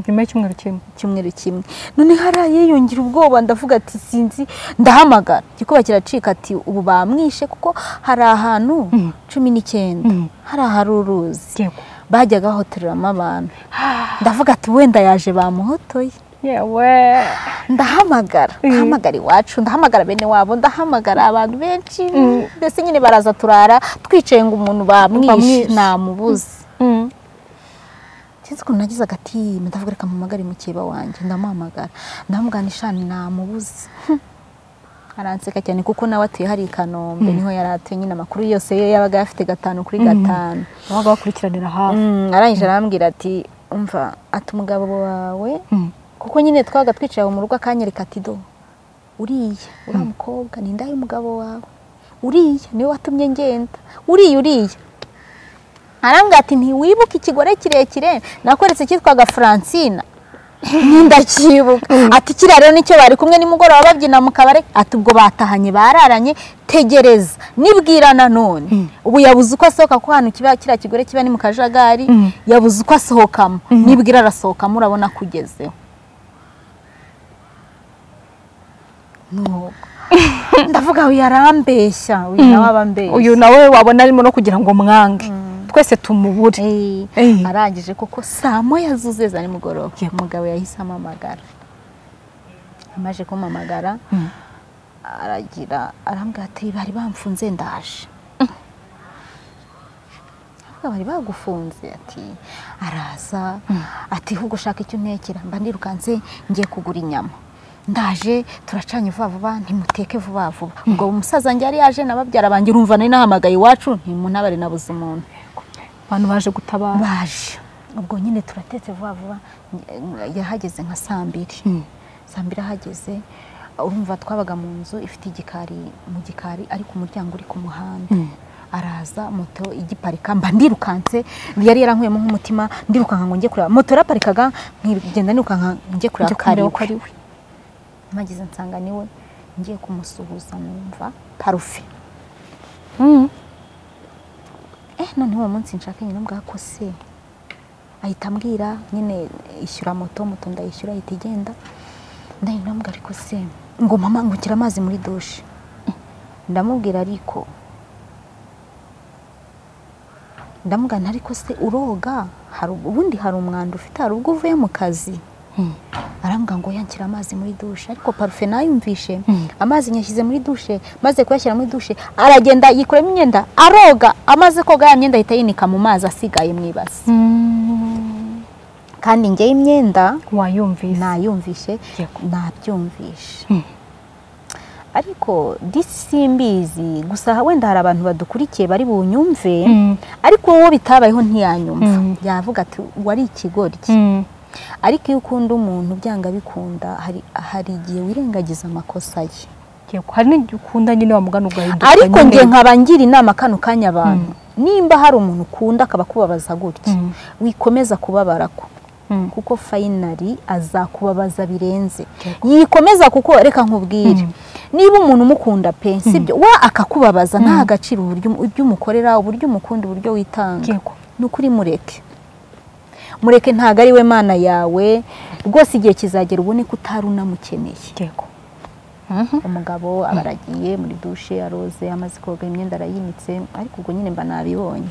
Nyuma y'icyumweru kimwe. Icyumweru kimwe. None hariya yiyongera ubwoba ndavuga ati sinzi ndahamagara. Igikuba kiracika ati ubu bamwishe kuko hari ahantu Mm. cumi n'icyenda. Mm. hari ahari uruzi. Bajyaga bahotoreramo abantu. Ndavuga ati wenda yaje bamuhotoye. Yewe. Ndahamagara. Mm. ndahamagara iwacu. Ndahamagara bene wabo. Ndahamagara abantu benshi. Mbese nyine baraza turara? Twicaye ngo umuntu bamwishe. Namubuze. Sinzi ukuntu nagize agatima ndavuga reka mpamagare mukeba wanjye. Ndamuhamagara ndamuganisha namubuze aranseka cyane kuko nawe atuye hari i kanombe. Niho yari atuye nyine amakuru yose ye yabaga afite gatanu kuri gatanu. Wabaga bakurikiranira hafi. Mm, arangije arambwira ati umva ati umugabo wawe kuko nyine twabaga twicaye mu rugo akanyereka ati do uriya uriya mukobwa ni inda y'umugabo wawe. Uriya ni we watumye ngenda. Uriya uriya. Arambwira ati ntiwibuke ikigore kirekire? Nakweretse cyitwaga francina ndakibuka. Ati kiriya rero ni cyo bari kumwe nimugoroba babyina mu kabari ati ubwo batahanye bararanye. Tegereza. Nibwira nanone Mm. ubu yabuze uko asohoka ko hano kiba kiriya kigore kiba ni mu kajagari. Mm. yabuze uko asohokamo. Nibwira arasohokamo urabona ko ugezeho ndavuga uyu arambeshya. Uyu nawe aba ambeshya. Uyu nawe wabona arimo no kugira ngo mwange. Twese tumubure. Arangije koko saa moya zuzuye za nimugoroba. Umugabo yahise amamagara amaze kumamagara Mm. aragira arambwira ati bari bamfunze ndaje. Aravuga, bari bagufunze. Ati araza. Ati ahubwo ushaka icyo untekera mba ndirukanse ngiye kugura inyama. Ndaje turacanye vuba vuba ntimuteke vuba vuba. Ubwo umusaza njye yari yaje na babyara banjye urumva nari nahamagaye iwacu ntimunabare nabuze umuntu. Abantu baje gutabara baje. Ubwo nyine turatetse vuba vuba. Yahageze nka saa mbiri. Mm. saa mbiri ahageze urumva twabaga mu nzu ifite igikari mu gikari ariko umuryango uri ku muhanda. Mm. araza moto igiparika mba ndirukanse yari yarankuyemo nk'umutima ndirukanka ngo njye kureba moto yaraparikaga nkigenda nirukanka njye kureba ko ari we ari we. Mpageze nsanga ni we ngiye kumusuhuza numva parufe. Mm. eh noneho uwo munsi nshaka nyine mbwa ko se ahita ambwira nyine ishyura moto moto ndayishyura ahita igenda. Ndahita ndamubwira ariko se ngo mama ngukira amazi muri dushe ndamubwira ariko. Ndamubwira nti ariko se uroga? Ubundi hari umwanda ufite? Hari ubwo uvuye mu kazi. Arambwira ngo yanshyira amazi muri dushe ariko parufe nayumvishe. Mm. amazi nyashyize muri dushe maze kuyashyira muri dushe aragenda yikuramo imyenda aroga amaze koga ya myenda ahita yinika mu mazi asigaye mu ibasi. Mm. kandi njyewe imyenda wayumvise? nayumvishe nabyumvishe. Ariko simbizi gusa wenda hari abantu badukurikiye bari bunyumve ariko wowe bitabayeho ntiyanyumva. Yavuga ati wari ikigoryi. Ariko iyo ukunda umuntu byanga bikunda hari hari igihe wirengagiza amakosa ye. Hari n'igihe ukunda nyine wamugana ugahinduka ariko njye nkaba ngira inama kano kanya abantu. Nimba hari umuntu ukunda akaba akubabaza gutya. Mm. wikomeza kubabara ko Mm. kuko fayinari azakubabaza birenze. Yikomeza kuko reka nkubwire. Mm. niba umuntu umukunda pe sibyo wa akakubabaza nta agaciro uburyo umukorera uburyo umukunda uburyo witanga. Ni ukuri mureke. Mureke ntabwo ari we mana yawe rwose igihe kizagera ubone ko utari unamukeneye Yego. umugabo aba aragiye muri dushe aroze amaze koga imyenda arayinitse ariko ubwo nyine mba nabibonye.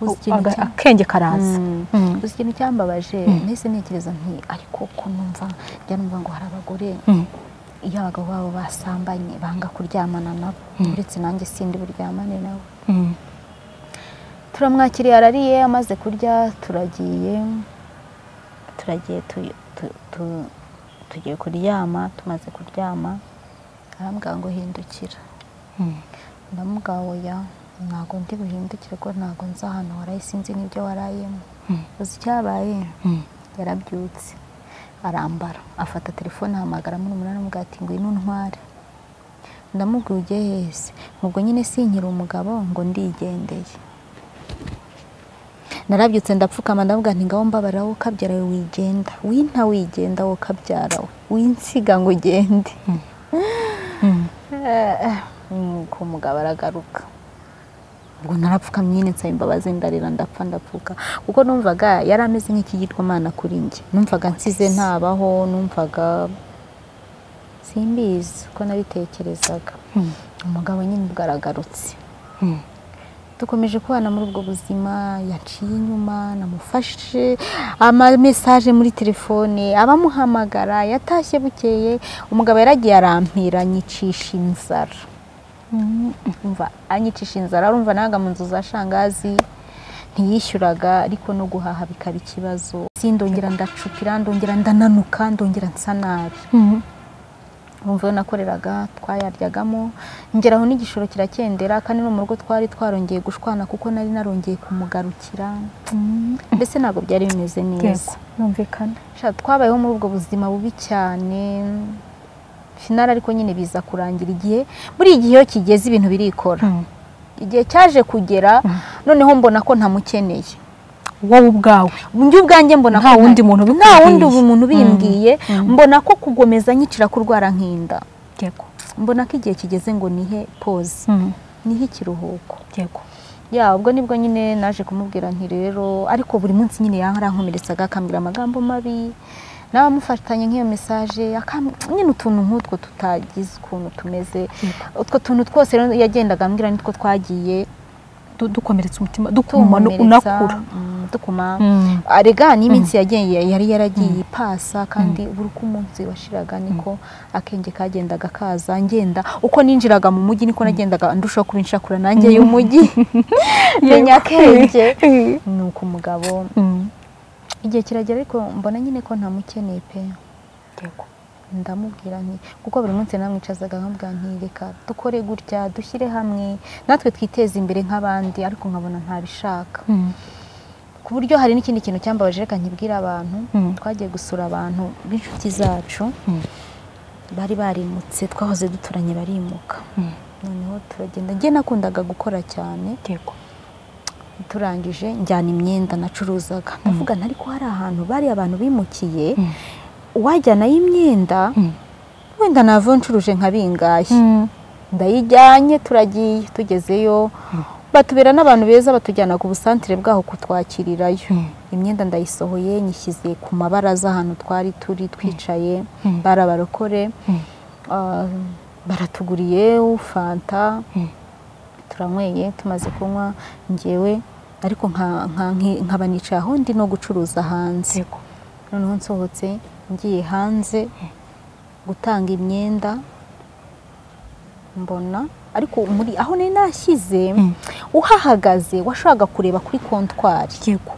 Uzi cya- akenge karaza Mm. Mm. gusa ikintu cyambabaje nahise ntekereza nti ariko ko numva njya numva ngo hari abagore Mm. iyo abagabo babo basambanye banga kuryamana nabo uretse nanjye sindi buryamane Mm. Turamwakiriye arariye amaze kurya turagiye turagiye tu- tu- tu- tugiye kuryama tumaze kuryama. Arambwira ngo hindukira. Ndamubwira oya ntabwo ndi buhindukire ko ntabwo nzi ahantu waraye sinzi n'ibyo warayemo uzi icyabaye yarabyutse. Arambara. Afata telefone ahamagara muri umunani amubwira ati ngwino ntware ndamubwira ujye hese? Ubwo nyine sinkiri umugabo ngo ndigendeye. Narabyutse ndapfukama ndavuga nti ngaho mbabarira wowe ukabyara we wigenda. Winta wigenda wowe ukabyara we winsiga ngo ugende. Nuko umugabo aragaruka. Ubwo narapfukamye nyine nsaba imbabazi ndarira ndapfa ndapfuka. Kuko numvaga yari ameze nk'ikigirwamana kuri njye. Numvaga nsize ntabaho numvaga simbizi uko nabitekerezaga. Umugabo nyine ubwo aragarutse. Dukomeje kubana muri ubwo buzima yaciye inyuma namufashe amamesaje muri telefone abamuhamagara yatashye bukeye umugabo yaragiye arampira anyicisha inzara. Umva anyicisha inzara urumva naga mu nzu za shangazi ntiyishyuraga ariko no guhaha bikaba ikibazo. Sindongera ndacukira ndongera ndananuka ndongera nsa nabi. Iyo nakoreraga twayaryagamo. Ngeraho n'igishoro kirakendera kandi no mu rugo twari twarongeye gushwana kuko nari narongeye kumugarukira. Mbese ntabwo byari bimeze neza. Yumvikana. Twabayeho muri ubwo buzima bubi cyane. Finari ariko nyine biza kurangira igihe. Buri gihe iyo kigeze ibintu birikora. Igihe cyaje kugera noneho mbona ko ntamukeneye. Wowe ubwawe. Njye ubwanjye mbona nta wundi muntu nta wundi muntu ubimbwiye Mm. mbona ko kugomeza nyicira kurwara nk'inda. Yego. Mbona ko igihe kigeze ngo nihe pose nihe ikiruhuko. Yego. Ya ubwo ni bwo nyine naje kumubwira nti rero ariko buri munsi nyine yarankomeretsaga akambwira amagambo mabi. Nawe amufatanye nk'iyo mesaje nyine utuntu nk'utwo tutagize ukuntu tumeze. Utwo tuntu twose yagendaga ambwira nitwo twagiye. Dukomeretsa umutima unakura dukuma arega n'iminsi yagiye yari yaragiye ipasa kandi buri uko umunsi washiraga niko akenge kagendaga kaza ngenda uko ninjiraga mu mujyi niko nagendaga ndushaho kuba inshakura nanjye y'umujyi menya akenge nuko umugabo Mm. igihe kiragera ariko mbona nyine ko ntamukeneye pe ndamubwira nti kuko buri munsi namwicazaga nkamubwira nti reka dukore gutya dushyire hamwe natwe twiteze imbere nk'abandi. Ariko nkabona ntabishaka. Mm. ku buryo hari n'ikindi kintu cyambabaje reka nkibwire abantu. Mm. twagiye gusura abantu b'inshuti zacu. Mm. bari barimutse twahoze duturanye barimuka. Noneho turagenda. Njye nakundaga gukora cyane. Turangije njyana imyenda nacuruzaga. Ndavuga ariko hari ahantu bari abantu bimukiye. Uwajyanayo imyenda Mm. wenda nava ncuruje nka bingahe? Mm. ndayijyanye turagiye tugezeyo. Batubera n'abantu beza batujyana ku busantire bwaho kutwakirirayo. Imyenda ndayisohoye nyishyize ku mabaraza ahantu twari turi twicaye barabarokore. Ah, baratuguriye fanta. Mm. turanyweye tumaze kunywa ngewe ariko nkaba nicaye aho ndi no gucuruza hanze. Noneho nsohotse ngiye hanze gutanga imyenda mbona. Ariko muri aho nari nashyize Mm. uhahagaze washakaga kureba kuri kontwari yego.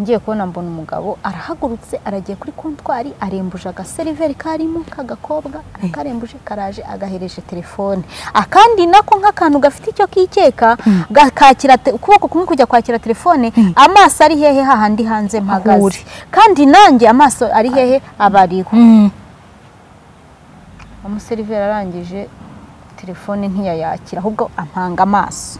Ngiye kubona mbona umugabo arahagurutse aragiye kuri kontwari arembuje agaseriveri karimo k'agakobwa arakarembuje karaje agahereje telefone. Akandi nako nk'akantu gafite icyo kikeka gakakira te- ukuboko kumwe kujya kwakira telefone amaso ari hehe hahandi hanze mpagaze. Kandi nanjye amaso ari hehe aba ariho. Umuseriveri arangije telefone ntiyayakira ahubwo ampanga amaso.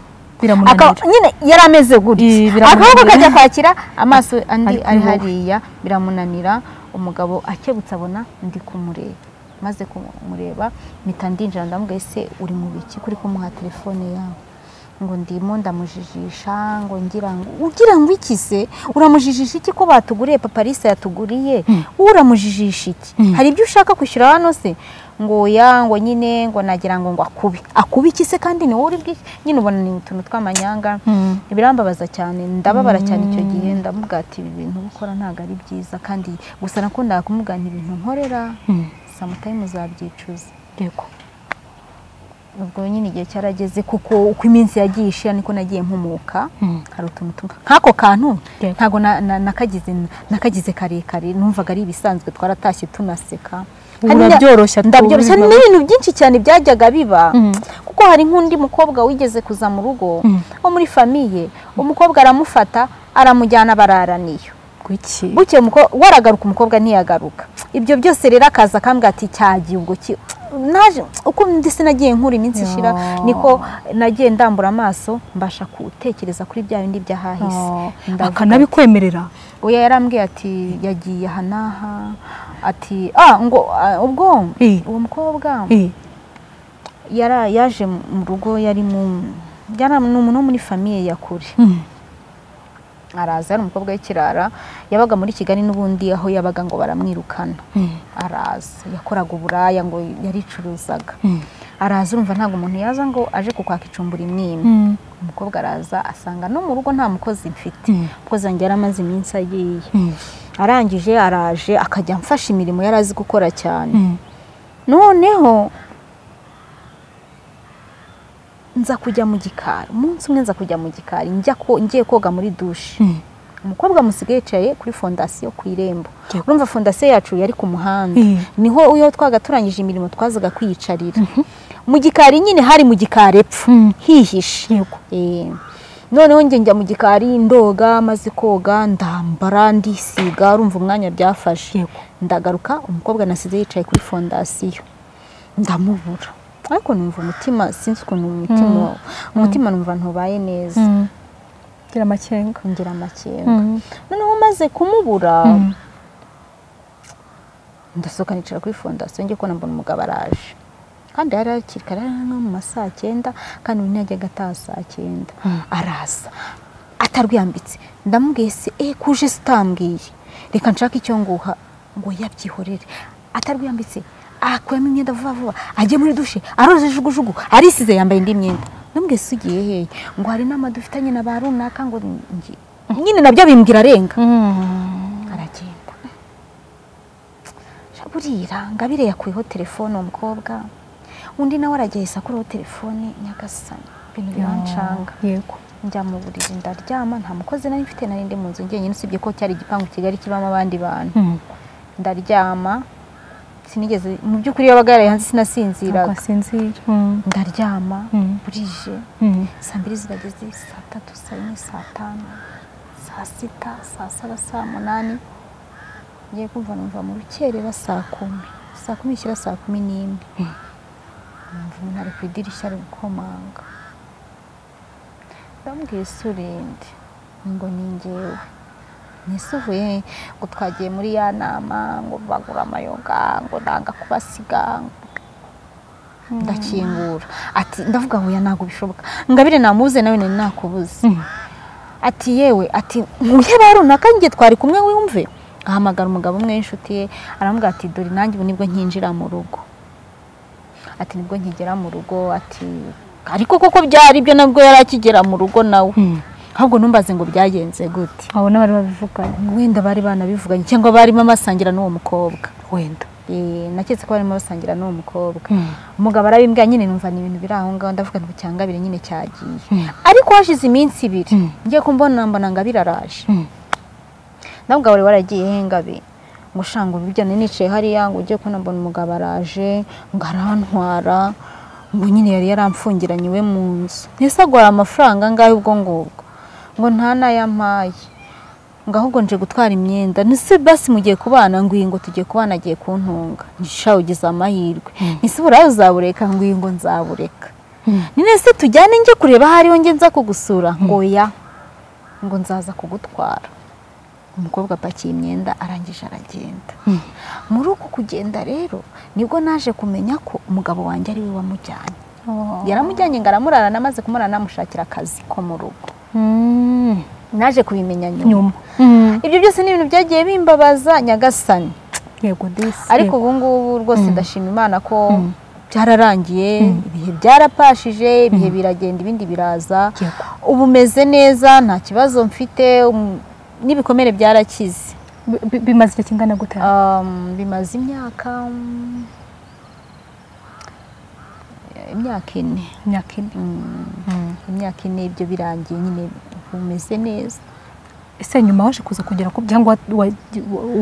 Nyine yari ameze gutya akaboko kajya kwakira? Amaso andi Ari hariya. Biramunanira. Umugabo akebutse abona ndi kumureba. Maze kumureba mpita ndinjira ndamubwira ese uri mu biki kuri kumuha telefone yawe? Ngo ndimo ndamujijisha ngo ngira ngo ugira ngo iki se? Uramujijisha iki ko batuguriye? Paparisa yatuguriye. Uramujijisha iki? Hari ibyo ushaka kwishyura hano se? Ngo ya ngo nyine ngo nagira ngo ngo akube akube iki se kandi ni wowe uri nyine ubona ni utuntu tw'amanyanga. Mm. birambabaza cyane. Ndababara cyane icyo gihe. Ndamubwira ati ibi bintu gukora ntabwo ari byiza. Kandi gusa nakundaga kumubwira ibintu nkorera. Mm. samutayimu uzabyicuza. Yego. Ubwo nyine igihe cyarageze kuko uko iminsi yagiye ishira niko nagiye mpumuka. Hari utuntu tumwe. Nk'ako kantu ntabwo na- na- nakagize karekare. Numvaga ari ibisanzwe twaratashye tunaseka. Urabyoroshya ndabyoroshya n'ibintu byinshi cyane byajyaga biba. Mm. kuko hari nk'undi mukobwa wigeze kuza mu rugo Mm. wo muri famiye umukobwa aramufata aramujyana bararaniye waragaruka umukobwa ntiyagaruka. Ibyo byose rero akaza akambwira ati cyagiye ubwo naje uko ndetse nagiye nkura iminsi ishira niko nagiye ndambura amaso mbasha gutekereza kuri bya bindi byahahise. Akanabikwemerera? Oya yarambwiye ati yagiye aha n'aha ati ah ngo ah, ubwo uwo mukobwa yara yaje mu rugo yari mu yari ni umuntu wo muri famiye ya kure. Mm, araza ari umukobwa w'ikirara yabaga muri kigali n'ubundi aho yabaga ngo baramwirukana. Mm, araza yakoraga uburaya ngo yaricuruzaga. Mm, araza urumva ntabwo umuntu yaza ngo aje kukwaka icumbura imwima mm, umukobwa araza asanga no mu rugo nta mukozi mfite. Umukozi wanjye yari amaze iminsi agiye. Arangije araje akajya amfasha imirimo yari azi gukora cyane. Noneho nza kujya mu gikari. Umunsi umwe nza kujya mu gikari. Njya ko ngiye koga muri dushe Mm. umukobwa musigaye yicaye kuri fondasiyo ku irembo. Urumva fondasiyo yacu yari ku muhanda. Mm. ni ho iyo twaga turangije imirimo twazaga kwiyicarira. Mu gikari nyine hari mu gikari epfo. Hihishe. Eh, noneho njye njya mu gikari ndoga maze koga ndambara ndisiga urumva umwanya byafashe. Ndagaruka umukobwa nasize yicaye kuri fondasiyo. Ndamubura. Ariko numva umutima sinzi ukuntu umutima umutima numva ntubaye neza. Mm. gira amakenga. Ngira amakenga. Mm. noneho maze kumubura Mm. ndasohoka nicara kuri fondasiyo njye kubona mbona umugabo araje. Kandi yari hakiri kare nko mu ma saa cyenda kandi ubu ntiyajyaga ataha saa cyenda. Araza. Atarwiyambitse. Ndamubwiye se eh kuje se utambwiye reka nshake icyo nguha ngo yabyihorere. Atarwiyambitse akuyemo imyenda vuba vuba ajye muri dushe aroze jugujugu arisize yambaye indi myenda ndamubwiye se ugiye hehe ngo hari inama dufitanye na ba runaka ngo nyine na byo bimbwira arenga Mm. aragenda. Burira ngabire yakuyeho telefone uwo mukobwa undi nawe aragiye ahise akuraho telefone nyagasani. Ibintu birancanga. yego. Njya mu buriri ndaryama nta mukozi nari mfite nari ndi mu nzu. Njyenyine usibye ko cyari igipangu kigali kibamo abandi bantu. Mm. ndaryama sinigeze mu by'ukuri yabaga yaraye hanze sinasinziraga. Asinzira Mm. ndaryama Mm. burije Mm. saa mbiri zirageze saa tatu saa yine saa tanu saa sita saa saba saa munani. Ngiye kumva numva mu rukerera saa kumi. Saa kumi ishyira saa kumi n'imwe. Numva umuntu ari ku idirishya ari gukomanga. Ndamubwiye ese urinde ngo ni njyewe. Nise uvuye ngo twagiye muri ya nama ngo bagura amayoga ngo nanga kubasiga ndakingura. Ati ndavuga ngo ntabwo bishoboka. Ngabire namubuze nawe nari nakubuze. Mm. ati yewe ati nkuye ba runaka njye twari kumwe wumve. Ahamagara umugabo umwe w'inshuti ye aramubwira ati dore nanjye ubu ni bwo nkinjira mu rugo. Ati ni bwo nkigera mu rugo. Ati ariko koko byari byo nabwo yari akigera mu rugo nawe. Mm. Ahubwo numbaze ngo byagenze gute? Abo n'abari babivuganye wenda bari banabivuganye cyangwa barimo basangira n'uwo mukobwa? Wenda. Eh, naketse ko barimo basangira n'uwo mukobwa. Mm. umugabo arabimbwira nyine numva ni ibintu biri aho ngaho ndavuga ngo cyangabire nyine cyagiye. Mm. ariko hashize iminsi ibiri Mm. ngiye kumbona mbona ngabire araje Mm. ndabwo wari waragiye he ngabe? Ngo shanga urujya nicaye hariya ngo ujye kubona mbona umugabo araje ngo arantwara ngo nyine yari yaramfungiranye iwe mu nzu. Ntese agura amafaranga angahe ubwo ngubwo ngo nta n'ayampaye. Ngo ahubwo nje gutwara imyenda. Nise basi mugiye kubana ngo tugiye kubana agiye kuntunga nisha ugize amahirwe. Nise uburayi uzabureka ngo nzabureka. Ni nese tujyane njye kureba aho ariho nza kugusura? Ngo ya. Ngo nzaza kugutwara. Umukobwa apakiye imyenda arangije aragenda. Muri uku kugenda rero ni bwo naje kumenya ko umugabo wanjye ari we wamujyanye. Yaramujyanye ngo aramurarana amaze kumurana amushakira akazi ko mu rugo. Naje kubimenya nyuma. Nyuma. Mm. ibyo byose ni ibintu byagiye bimbabaza nyagasani. Ariko ubu ngubu rwose ndashima imana ko byararangiye ibihe byarapashije ibihe biragenda ibindi biraza. Ubu meze neza nta kibazo mfite um, n'ibikomere byarakize. Bi- bi- bimaze igihe kingana gute? Um, bimaze imyaka um, imyaka ine. Imyaka ine. Imyaka ine ibyo birangiye nyine bumeze neza. Ese nyuma waje kuza kugera ku cyangwa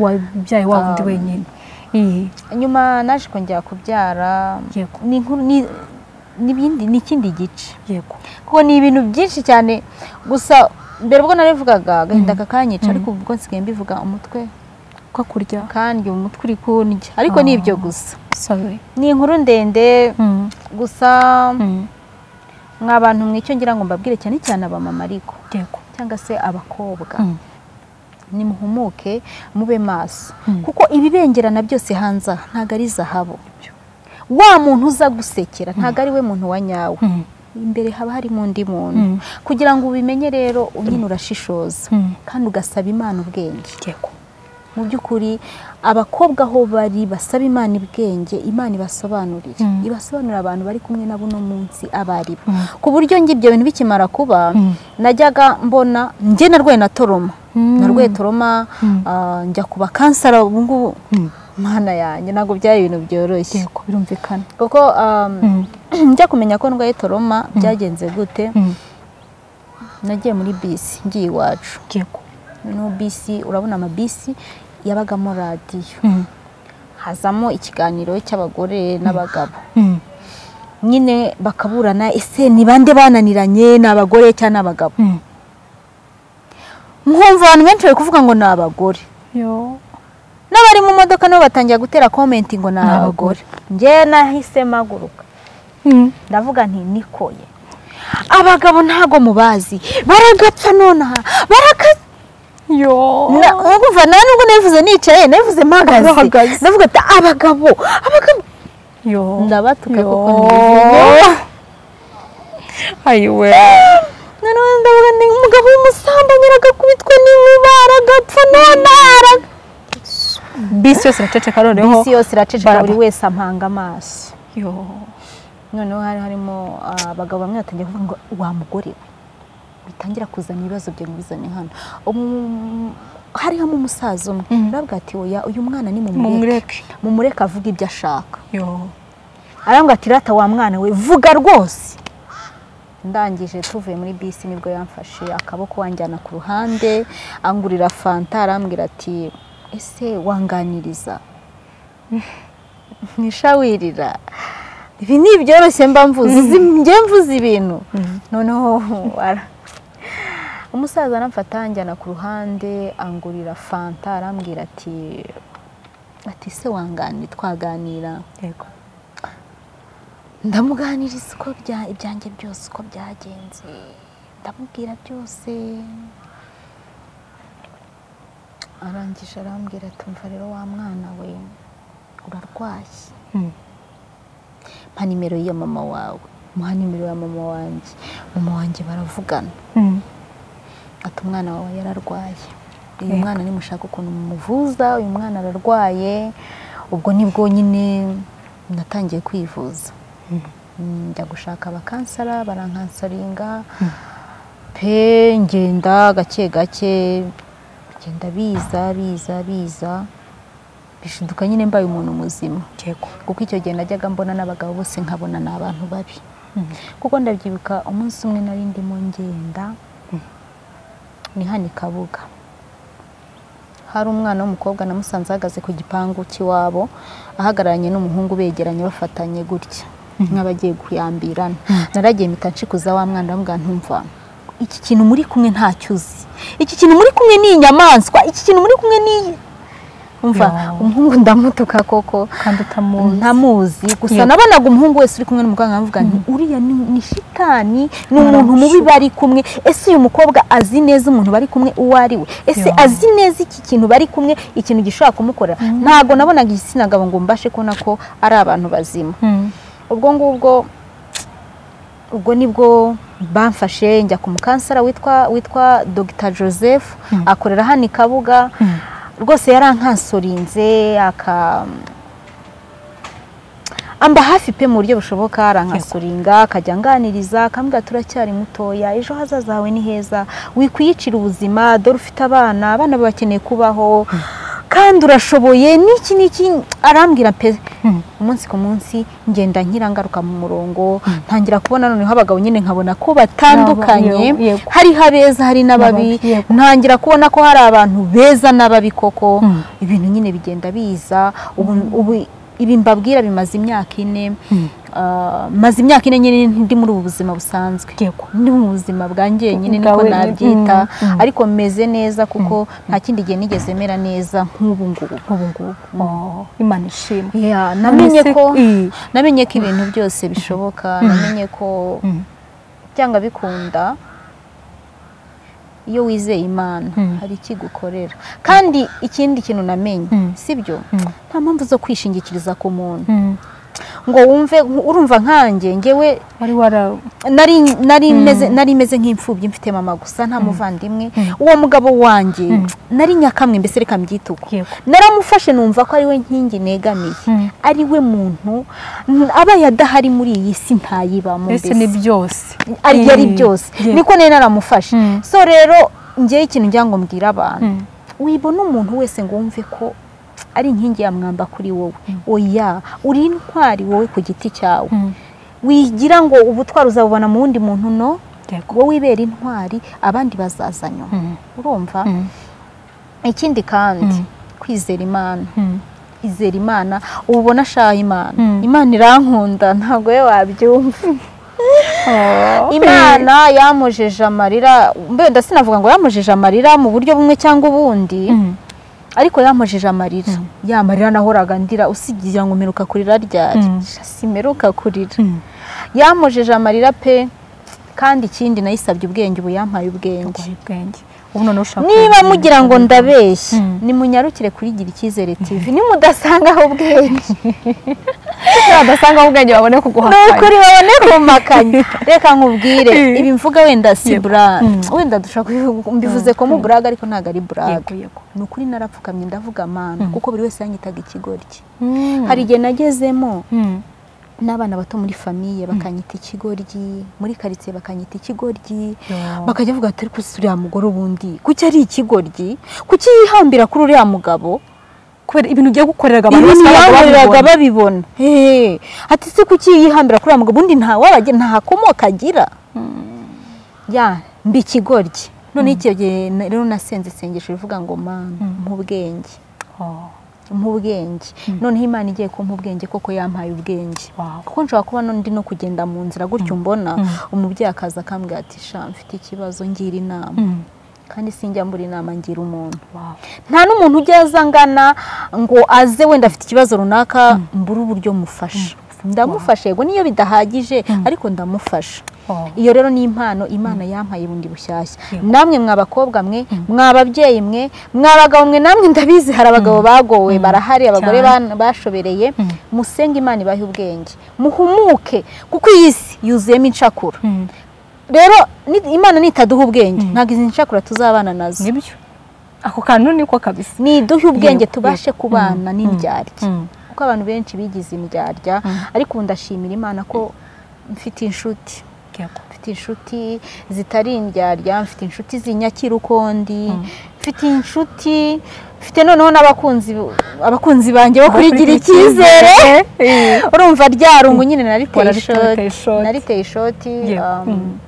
wabyaye wa wundi wenyine? Iyi. nyuma naje kongera kubyara. Ni ikindi gice. Yego. Kuko ni ibintu byinshi cyane. Gusa mbere ubwo narivugaga agahinda kakanyica ariko ubwo nsigaye mbivuga umutwe. Ko kurya. Kandi umutwe uri kundya ariko ni ibyo gusa. Ni inkuru ndende. Mm. gusa Mm. mwa bantu mwicyo ngira ngo mbabwire cyane cyane abamama ariko. Cyangwa se abakobwa. Mm. nimuhumuke mube maso. Kuko ibibengerana byose hanze aha ntabwo ari zahabu. Wa muntu uza gusekera ntabwo ari we muntu wa nyawe. Imbere haba harimo undi muntu. Kugira ngo ubimenye rero nyine urashishoza. Kandi ugasaba imana ubwenge. Mu by'ukuri abakobwa aho bari basaba imana ubwenge imana ibasobanurire. Mm. ibasobanurira abantu bari kumwe nabo uno munsi abo ari bo Mm. ku buryo njye ibyo bintu bikimara kuba Mm. najyaga mbona njye narwaye na toroma. Narwaye toroma ah, njya kuba kansara ubu ngubu. Mana yanjye ntabwo byari ibintu byoroshye. Birumvikana. Kuko njya kumenya ko ndwaye toroma byagenze gute. Nagiye muri bisi ngiye iwacu. Noneho bisi urabona amabisi. Yabagamo radiyo. Mm. hazamo ikiganiro cy'abagore n'abagabo. Mm. nyine bakaburana ese ni bande bananiranye ni abagore cyangwa abagabo nkumva abantu benshi bari kuvuga ngo ni abagore. N'abari mu modoka nabo batangira gutera komenti ngo ni abagore. Njye nahise maguruka ndavuga nti nikoye. Abagabo ntago mubazi. Baragapfa nonaha. Baraka urumva nta nubwo nabivuze nicaye nabivuze mpagaze ndavuga ati abagabo abagabo. Ndabatuka kuko ntibivuze ayiwe noneho ndavuga ni umugabo w'umusambanyi aragakubitwa n'inkuba aragapfa nonaha araga bisi yose iraceceka noneho bisi yose iraceceka buri wese ampanga amaso. Noneho hari harimo ah, abagabo bamwe batangiye kuvuga ngo wa mugore we. Bitangira kuzana ibibazo byo bizane hano. Harimo umusaza umwe. Mhm. arabwira ati oya uyu mwana ni mumureke. Mumureke. Avuga ibyo ashaka. Yo. Arambwira ati rata wa mwana we vuga rwose. Ndangije tuvuye muri bisi ni bwo yamfashe akaboko wanjyana ku ruhande angurira fanta arambwira ati ese wanganiriza? Nishawirira ibi ni ibyoroshye mba mvuze. Uzi njye mvuze ibintu. Noneho umusaza aramfata anjyana ku ruhande angurira fanta arambwira ati ati se wangani twaganira? Yego. Ndamuganiriza uko bya ibyanjye byose uko byagenze. Ndamubwira byose. Arangije arambwira ati umva rero wa mwana we urarwaye. Mm. mpa nimero ya mama wawe. Muha nimero ya mama wanjye. Mama wanjye baravugana. Mm. Ati umwana wawe yararwaye. Uyu mwana nimushaka ukuntu mumuvuza uyu mwana ararwaye ubwo ni bwo nyine natangiye kwivuza. Mm, njya gushaka abakansara barankansaringa. Pe ngenda gake gake bigenda biza biza biza. Bishiduka nyine mbaye umuntu muzima. Kuko icyo gihe najyaga mbona n'abagabo bose nkabona ni abantu babi. Kuko ndabyibuka umunsi umwe nari ndimo ngenda. Ni hano i kabuga. Hari umwana w'umukobwa namusanze ahagaze ku gipangu cy'iwabo ahagararanye n'umuhungu begeranye bafatanye gutya. Nk'abagiye kuyambirana. Naragiye mpita nshikuza wa mwana ndamubwira ntumva iki kintu muri kumwe ntacyo uzi iki kintu muri kumwe ni inyamaswa. Iki kintu muri kumwe ni. Umuhungu ndamutuka koko. Kandi utamuzi. Ntamuzi gusa nabonaga umuhungu wese uri kumwe n'umuganga nkavuga nti uriya ni, ni shitani ni umuntu mubi bari kumwe. Ese uyu mukobwa azi neza umuntu bari kumwe uwo ari we? Ese azi neza iki kintu bari kumwe ikintu gishobora kumukorera? Ntabwo nabonaga igitsina gabo ngo mbashe kubona ko ari abantu bazima. Mm. ubwo ngubwo ubwo ni bwo bamfashe njya ku mukansara witwa witwa Dr. Joseph akorera hano i Kabuga. Rwose yarankansorinze aka amba hafi pe mu buryo bushoboka arankansoringa akajya anganiriza akambwira turacyari mutoya ejo hazaza hawe ni heza. Wikwiyicira ubuzima dore ufite abana abana bakeneye kubaho. Kandi urashoboye n'iki n'iki arambwira pe. Mm. umunsi ku munsi ngenda nkira ngaruka mu murongo ntangira kubona noneho abagabo nyine nkabona ko batandukanye. Hariho abeza hari n'ababi. Ntangira kubona ko hari abantu beza n'ababi koko Mm. ibintu nyine bigenda biza. Ubu ibi mbabwira bimaze imyaka ine. Mm. Ah, maze imyaka ine nyine ndi muri ubu buzima busanzwe. Ndi mu buzima bwanjye nyine niko nabyita. Mm, mm. ariko meze neza kuko nta kindi gihe nigeze mera neza nk'ubu ngubu. Ubu ngubu. Oh, imana ishimwe Yeah, namenye ko ibintu byose bishoboka. Namenye ko byanga bikunda. Iyo wizeye imana Mm. hari ikigukorera kandi ikindi kintu namenye Mm. sibyo Mm. nta mpamvu zo kwishingikiriza ku muntu. Ngo wumve urumva nkanjye ngewe wara nari nari meze nari meze nk'imfubyi mfite mama gusa nta muvandimwe. Uwo mugabo wanjye nari nyakamwe mbese reka mbyite uko Yego. naramufashe numva ko ari we nkingi negamiye. Mm. ari we muntu abaye adahari muri iyi si ntayibamo mbese. ni byose? Ari Mm. byose. Niko nari naramufashe. Mm. so rero ngewe ikintu ngira ngo mbwire abantu. Mm. wibona umuntu wese ngo wumve ko ari inkingi ya mwamba kuri wowe. Oya uri intwari wowe ku giti cyawe. Mm. wigira ngo ubutwari uzabubona mu wundi muntu no? Wowe ibera intwari abandi bazaza nyuma Mm. urumva ikindi kandi kwizera imana. Izera imana uba ubona ashaha imana imana irankunda ntabwo we wabyumva. Oh. imana yamujeje amarira mbenda sinavuga ngo yamujeje amarira mu buryo bumwe cyangwa ubundi. Ariko yamujeje amarira ya marira nahoraga ndira usigira ngo meruka kurira ryari? Mm. simeruka kurira. Mm. yamujeje amarira pe kandi ikindi nayisabye ubwenge ubu yampaye ubwenge. Niba mugira ngo abantu. ndabeshya Mm. nimunyarukire kurigira icyizere tv nimudasangaho ubwenge. Badasanga ubwenge babone ni kuguhakanya ukuri babone kumakanya. Reka nkubwire ibi mvuga wenda si buraga Mm. wenda dushobora mbivuze ko mu buraga ariko ntabwo ari buraga ni ukuri narapfukamye ndavuga amana kuko buri wese yanyitaga ikigoryi. Mm. hari igihe nagezemo Mm. N'abana bato muri famiye bakanyita ikigoryi muri karitsiye bakanyita ikigoryi bakajya bavuga ati ariko si uriya mugore ubundi kuki ari ikigoryi? Kuki yihambira kuri uriya mugabo? Kubera ibintu ugiye gukoreraga abantu bose babibona. babibona ati se kuki yihambira kuri uriya mugabo? Ubundi nta wabage nta komoka agira. Ya mbi ikigoryi. None icyo gihe na- rero nasenze isengesho rivuga ngo mana nk'ubwenge nk'ubwenge noneho imana igiye kumpa ubwenge koko yampaye ubwenge. Kuko nshobora kuba ndi no kugenda mu nzira gutyo mbona Mm. umubyeyi akaza akambwira ati sha mfite ikibazo ngira inama. Kandi sinjya mbura inama ngira umuntu. Nta n'umuntu ujya aza angana ngo aze wenda afite ikibazo runaka mbura uburyo mufasha. Ndamufasha yego niyo bidahagije ariko ndamufasha. Oh. iyo rero ni impano imana yampaye bundi bushyashya. Namwe mwa bakobwa mwe mwa babyeyi mwe mwa bagabo mwe namwe ndabizi hari abagabo bagowe barahari abagore bashobereye. Musenge imana ibahe ubwenge. Muhumuke kuko iyi si yuzuyemo incakura rero imana nitaduha ubwenge. Ntabwo izi ncakura tuzabana na zo. Nibyo? Ako kantu niko kabisa. Niduhe ubwenge tubashe kubana Mm. Kuko abantu benshi bigize indyarya Mm. ariko ubu ndashimira imana ko mfite inshuti. Mfite inshuti zitari indyarya mfite inshuti zinyakira uko ndi mfite inshuti mfite noneho n'abakunzi abakunzi banjye bo kurigira icyizere. Urumva ryarungu nyine nariteye ishoti. nariteye ishoti Mm.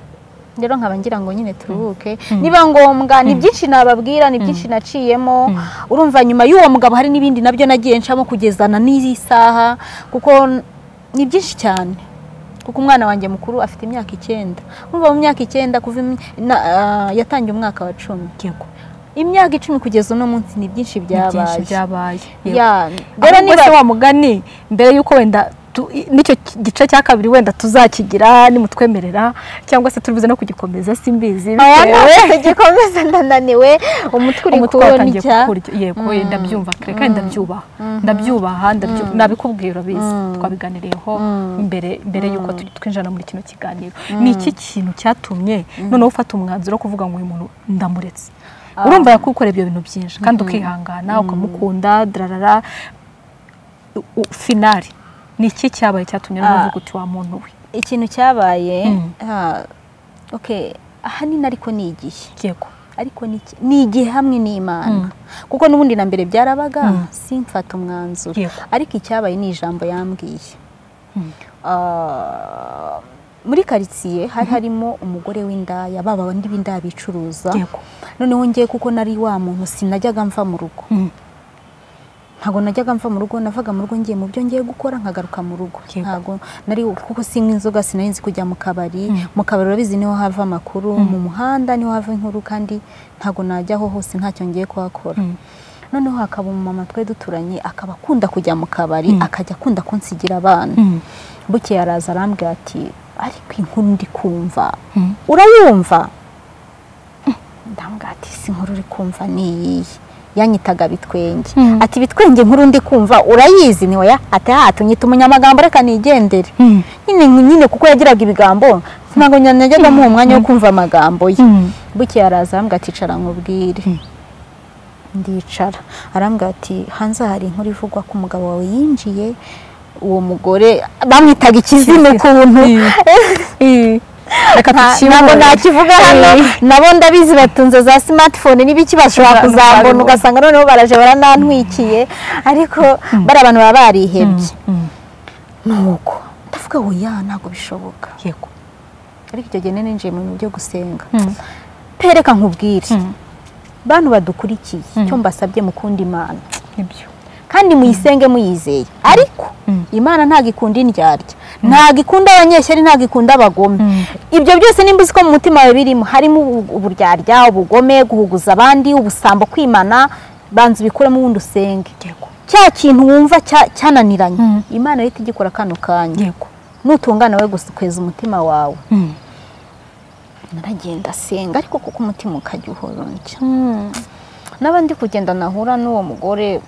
Rero nkaba ngira ngo nyine turuhuke. Niba ngombwa ni byinshi nababwira ni byinshi naciyemo. Urumva nyuma y'uwo mugabo hari n'ibindi na byo nagiye ncamo kugezana n'iyi saha kuko ni byinshi cyane. Kuko umwana wanjye mukuru afite imyaka icyenda. Urumva mu myaka icyenda kuva ah, yatangiye umwaka wa cumi. Yego. imyaka icumi kugeza uno munsi ni byinshi byabaye. rero niba wa mugani mbere y'uko wenda n'icyo gice cya kabiri wenda tuzakigira nimutwemerera cyangwa se turibuze no kugikomeza simbizi bitewe. gikomeza ndananiwe umutwe uri watangiye kundya kukurya yego ndabyumva kare kandi ndabyubaha. Ndabyubaha ndabyu- nabikubwiye urabizi twabiganiriyeho mbere mbere y'uko twinjira muri kino kiganiro. Ni iki kintu cyatumye noneho ufata umwanzuro wo kuvuga ngo uyu muntu ndamuretse? Urumva yakukorera ibyo bintu byinshi kandi ukihangana ukamukunda dararara finari ni iki cyabaye cyatumye noneho Ah. uti wa muntu we. ikintu cyabaye Mm. ah, okay ahanini ariko ni igihe. Yego. Ariko ni igihe hamwe n'imana. Kuko n'ubundi na mbere byarabaga simfata umwanzuro. Ariko icyabaye ni ijambo yambwiye. Ah, muri karitsiye hari harimo umugore w'indaya baba bandi b'indaya bicuruza. Noneho ngewe kuko nari wa muntu sinajyaga mva mu rugo. Ntabwo najyaga mva mu rugo navaga mu rugo ngiye mu byo ngiye gukora nkagaruka mu rugo. Ntabwo nari kuko sinywa inzoga sinari nzi kujya mu kabari. Mu kabari urabizi ni ho hava amakuru. Mu muhanda ni ho hava inkuru kandi ntabwo najyaho hose ntacyo ngiye kuhakora. Mm. noneho hakaba umumama twari duturanye akaba akunda kujya mu kabari akajya akunda kunsigira abana. Mm. bukeye araza arambwira ati ariko inkuru ndi kumva. Mm. urayumva? Ndambwira ati si inkuru uri kumva ni iyihe? Yanyitaga bitwenge. Mm. ati bitwenge inkuru ndi kumva urayizi? Ni oya ati ha tunyita umunyamagambo reka nigendere. Mm. nyine nyine kuko yagiraga ibigambo ntabwo najyaga muha umwanya wo kumva amagambo ye. Bukeye araza arambwira ati icara nkubwire. Ndicara. Arambwira ati hanze hari inkuru ivugwa ko umugabo wawe yinjiye. Uwo mugore bamwitaga ikizimu ukuntu. ntabwo nakivuga hano nabo ndabizi batunze za smartphone n'ibiki bashobora kuzambona ugasanga noneho baraje baranantwikiye ariko bari abantu baba barihebye. Mm. nuko ndavuga oya ntabwo bishoboka. Yego. Ariko icyo gihe ninjiye mu bintu byo gusenga. Mm. pereka nkubwire. Mm. bantu badukurikiye. Mm. icyo mbasabye mukunda imana ni byo kandi muyisenge muyizeye. Ariko Mm. imana ntabwo ikunda indyarya. Ntabwo ikunda abanyeshyari ntabwo ikunda abagome. Mm. ibyo byose nimba uzi ko mu mutima wawe birimo. Harimo ubu- uburyarya ubugome guhuguza abandi ubusambo kwimana banza ubikuremo ubundi usenge. Cya kintu wumva cya- cyananiranye. Mm. imana ihita igikora kano kanya. Nutungana we gusa ukweza umutima wawe. Mm. naragenda asenga ariko kuko umutima ukajya uhorondya n'aba ndi kugenda nahura n'uwo mugore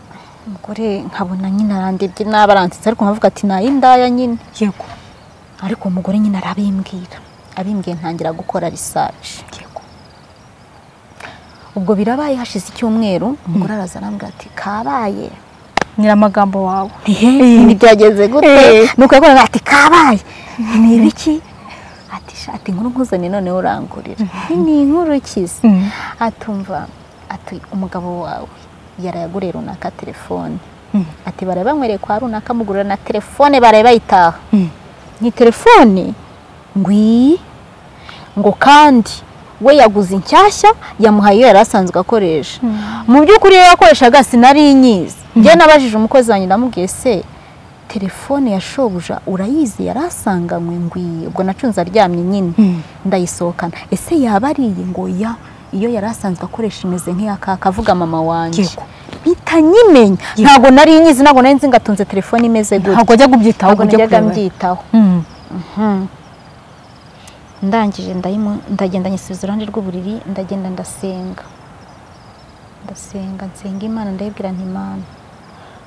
umugore nkabona nyine arandebye nabi aransitse ariko nkavuga ati nayindaya nyine. Yego. Ariko uwo mugore nyine arabimbwira. Abimbwiye ntangira gukora risaci yego. Ubwo birabaye hashize icyumweru umugore araza arambwira ati kabaye. Nyiramagambo wawe. Ibi byageze gute? Nuko yakoraga ati kabaye. Ni ibiki ati shati inkuru nkuzane noneho urangurira ni inkuru ikize Mm. atumva ati umugabo wawe. Yarayaguriye runaka telefone. Ati baraye banywereye kwa runaka amugurira na telefone baraye bayitaha Mm. ni telefone? Ngwi? Ngo kandi we yaguze inshyashya yamuhaye iyo yari asanzwe akoresha. Mu by'ukuri iyo yakoreshaga sinari nyizi njye nabajije umukozi wanjye ndamubwiye se telefone ya shobuja urayizi? Yari asanganywe ngwi? Ubwo nacunze aryamye nyine. Ndayisohokana. Ese yaba ari iyi? Ngo ya. Iyo yari asanzwe akoresha imeze nk'iya kaka avuga mama wanjye Yego. mpita nyimenya. Ntabwo nari nyizi ntabwo nari nzi ngo atunze telefone imeze gutya ntabwo wajya kubyitaho ntabwo najyaga mbyitaho. Mm. Mhm. ndangije ndagenda nyisubiza iruhande rw'uburiri ndagenda ndasenga. Ndasenga nsenga imana ndayibwira nti imana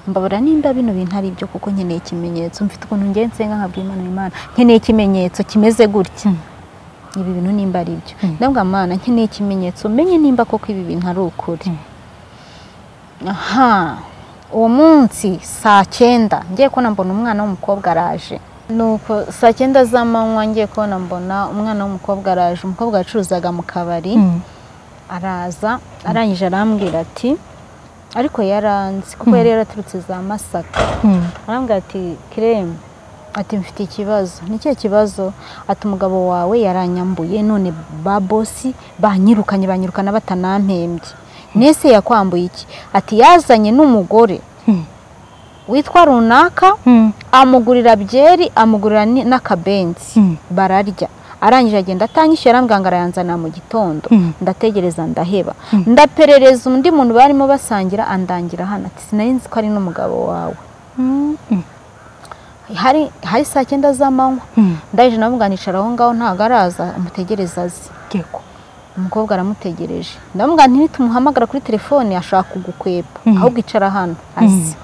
mbabura nimba bino bintu ari ibyo kuko nkeneye ikimenyetso. Mfite ukuntu ngiye nsenga nkabwira imana imana nkeneye ikimenyetso kimeze gutya. Mm. Ibi bintu nimba ari byo. Mm. ndabwira imana nkeneye ikimenyetso. Menye nimba koko ibi bintu ari ukuri. Aha. Uwo munsi saa cyenda. Ngiye kubona mbona umwana w'umukobwa araje. Nuko saa cyenda z'amanywa ngiye kubona mbona umwana w'umukobwa araje. Umukobwa yacuruzaga mu kabari. Mm. araza arangije arambwira ati ariko yaranzi kuko yari yaraturutse za masaka. Arambwira ati kireme ati mfite ikibazo. Ni ikihe kibazo ati umugabo wawe yaranyambuye none ba bosi banyirukanye banyirukana batanampembye. Nese yakwambuye iki? Ati yazanye n'umugore Mm. witwa runaka Mm. amugurira byeri amugurira n'akabenzi. Bararya. Arangije agenda atanyishyura arambwira ngo arayanzana mu gitondo. Ndategereza ndaheba. Ndaperereza undi muntu barimo basangira andangira hano. Ati sinari nzi ko ari n'umugabo wawe. Hari hari saa cyenda z'amanywa. Mm. ndahije navuga nicara aho ngaho ntabwo araza amutegereza azi umukobwa aramutegereje. Ndamubwira nti nitumuhamagara kuri telefone ashaka kugukwepa. Mhm. ahubwo icara hano azi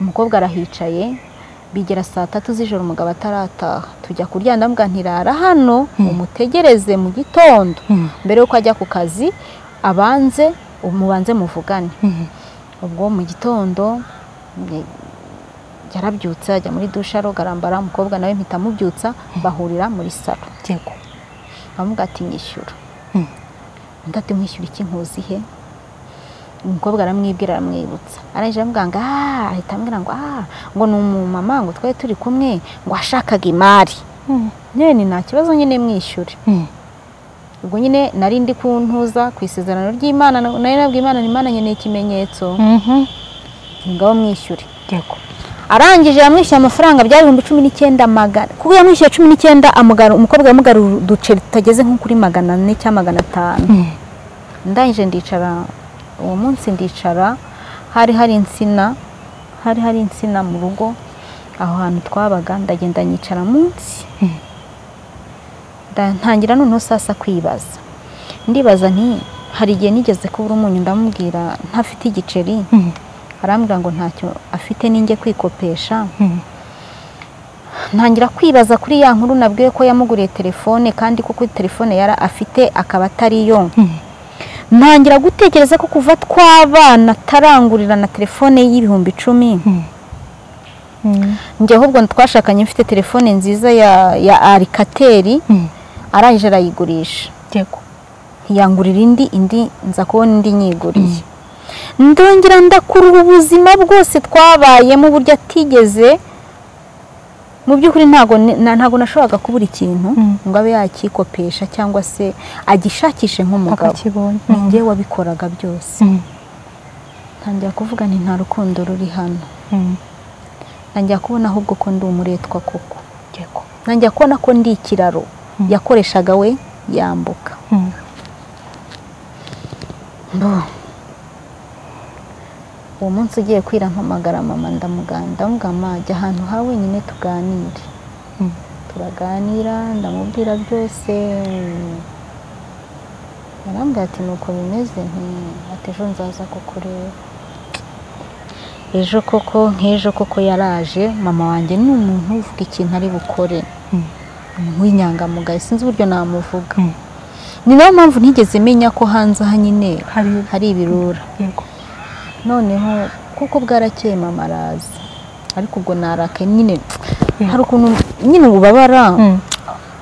umukobwa arahicaye bigera saa tatu z'ijoro umugabo atarataha. Tujya kuryama ndamubwira ntirara hano umutegereze mu gitondo. Mbere y'uko ajya ku kazi abanze mubanze muvugane. Ubwo mu gitondo yarabyutse ajya muri dushe aroga arambara umukobwa nawe mpita amubyutsa bahurira muri salo. Yego. Aramubwira ati nyishyura Mm. undi ati mwishyura iki nkuzi he? Umukobwa aramwibwira aramwibutsa. Arangije aramubwira ngo ah ahita ambwira ngo ah ngo ni umumama ngo twari turi kumwe ngo washakaga imari. Nyine nta kibazo nyine mwishyure ubwo nyine nari ndi kuntuza ku isezerano ry'imana nari nabwiye imana ni imana nkeneye ikimenyetso ngabo mwishyure yego. Arangije yamwishyuye amafaranga byari ibihumbi cumi n'icyenda magana kuko yamwishyuye cumi n'icyenda umukobwa yamugarura uduceri tutageze nko kuri magana ane cyangwa magana atanu. Ndangije ndicara uwo munsi ndicara hari hari insina hari hari insina mu rugo aho hantu twabaga ndagenda nyicara munsi. Nda- ntangira noneho sasa kwibaza. Ndibaza nti hari igihe nigeze kubura umunyu? Ndamubwira ntafite igiceri. Arambwira ngo ntacyo afite ninjye kwikopesha. Ntangira kwibaza kuri ya nkuru nabwiye ko yamuguriye telefone kandi koko telefone yari afite akaba atari yo. Ntangira gutekereza ko kuva twabana atarangurira na telefone y'ibihumbi icumi. Njye ahubwo twashakanye mfite telefone nziza ya ya arikateri arangije arayigurisha. Yego. Yangurira indi indi nza kubona indi nyiguriye. Ndongera ndakurura ubuzima bwose twabayemo uburyo atigeze. Mu by'ukuri ntabwo nashoboraga kubura ikintu Mm. ngo abe yakikopesha cyangwa se agishakishe nk'umugabo. Ni njye wabikoraga byose. Ntangira kuvuga nti nta rukundo ruri hano. Ntangira kubona ahubwo ko ndi umuretwa koko. Ntangira kubona ko ndi ikiraro yakoreshaga we yambuka. Mbo. Uwo munsi ugiye kwira mpamagara mama ndamuganda ndamugama jya ahantu ha wenyine tuganire. Mm. turaganira ndamubwira byose. Arambwira ati nuko bimeze ati ejo nzaza kukureba. Ejo koko nk'ejo koko yaraje mama wanjye ni umuntu uvuga ikintu ari bukore. Mm. umuntu w'inyangamugayo sinzi uburyo namuvuga. Mm. ni na yo mpamvu ntigeze menya ko hanze aha nyine hari ibirura. Noneho kuko bwarakeye mama araza ariko ubwo narakaye nyine Mm. hari ukuntu nyine ubabara Mm.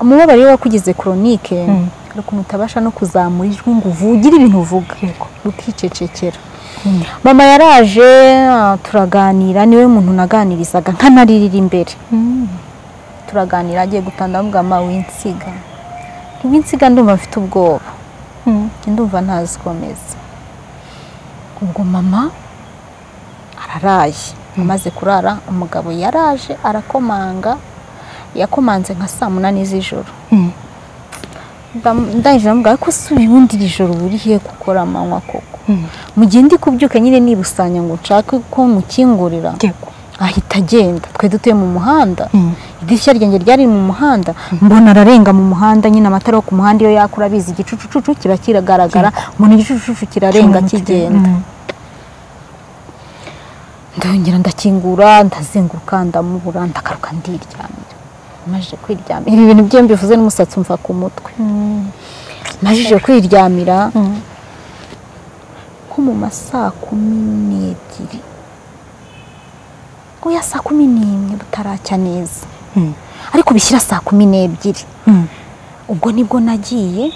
umubabaro iyo wakugize koronike Mm. hari ukuntu utabasha no kuzamura ijwi ngo uvugire ibintu uvuga. Ukicecekera. Mama yaraje ah, turaganira ni we muntu naganirizaga nkanaririra imbere. Turaganira agiye gutanda avuga ma winsiga. Winsiga ndumva mfite ubwoba. Ndumva ntazikomeza ubwo mama? Araraye. Amaze kurara umugabo yaraje arakomanga yakomanze nka saa munani z'ijoro Mm. Ndam- ndangije ndamubwira ariko si ubundi iri joro buri he gukora amanywa koko? Mm. mu gihe ndi kubyuka nyine nibusanya ngo nshake ko mukingurira. Ahita agenda twe dutuye mu muhanda. Mm. idirishya ryanjye ryari mu muhanda. Mbona ararenga mu muhanda nyine amatara yo ku muhanda iyo yakura abizi. Igicucucucu kiba kiragaragara mbona igicucucucu kirarenga kigenda. Mm. ndongera ndakingura ndazenguruka ndamubura ndagaruka ndiryamira. Maze kwiryamira. Ibi bintu byombi bivuze n'umusatsi umva ku mutwe. Mm. majije kwiryamira Mm. nko mu ma saa kumi n'ebyiri. Oya saa kumi n'imwe butaracya neza. Mm. ariko bishyira saa kumi n'ebyiri. Mm. ubwo ni bwo nagiye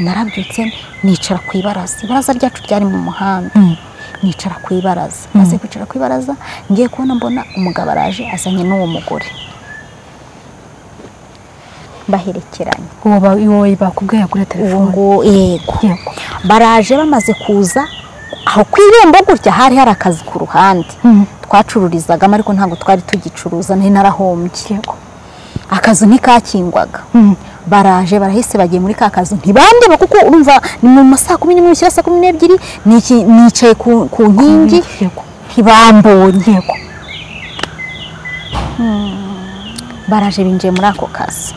narabyutse nicara ku ibaraza. Ibaraza ryacu ryari mu muhanda. Mm. nicara ku ibaraza. Maze kwicara ku ibaraza ngiye kubona mbona umugabo araje azanye n'uwo mugore. Baherekeranye uwo bakubwiye uwo telefone yego. Baraje bamaze kuza aho ku irembo gutya hari hari akazi ku ruhande. Twacururizagamo ariko ntabwo twari tugicuruza yego akazu ntikakingwaga. Mm. baraje barahise bagiye muri ka kazu. Ntibandeba kuko urumva ni mu ma saa kumi n'imwe bishyira saa kumi n'ebyiri nicaye ku, nkingi? Ntibambonye. Yego. Baraje binjiye muri ako kazi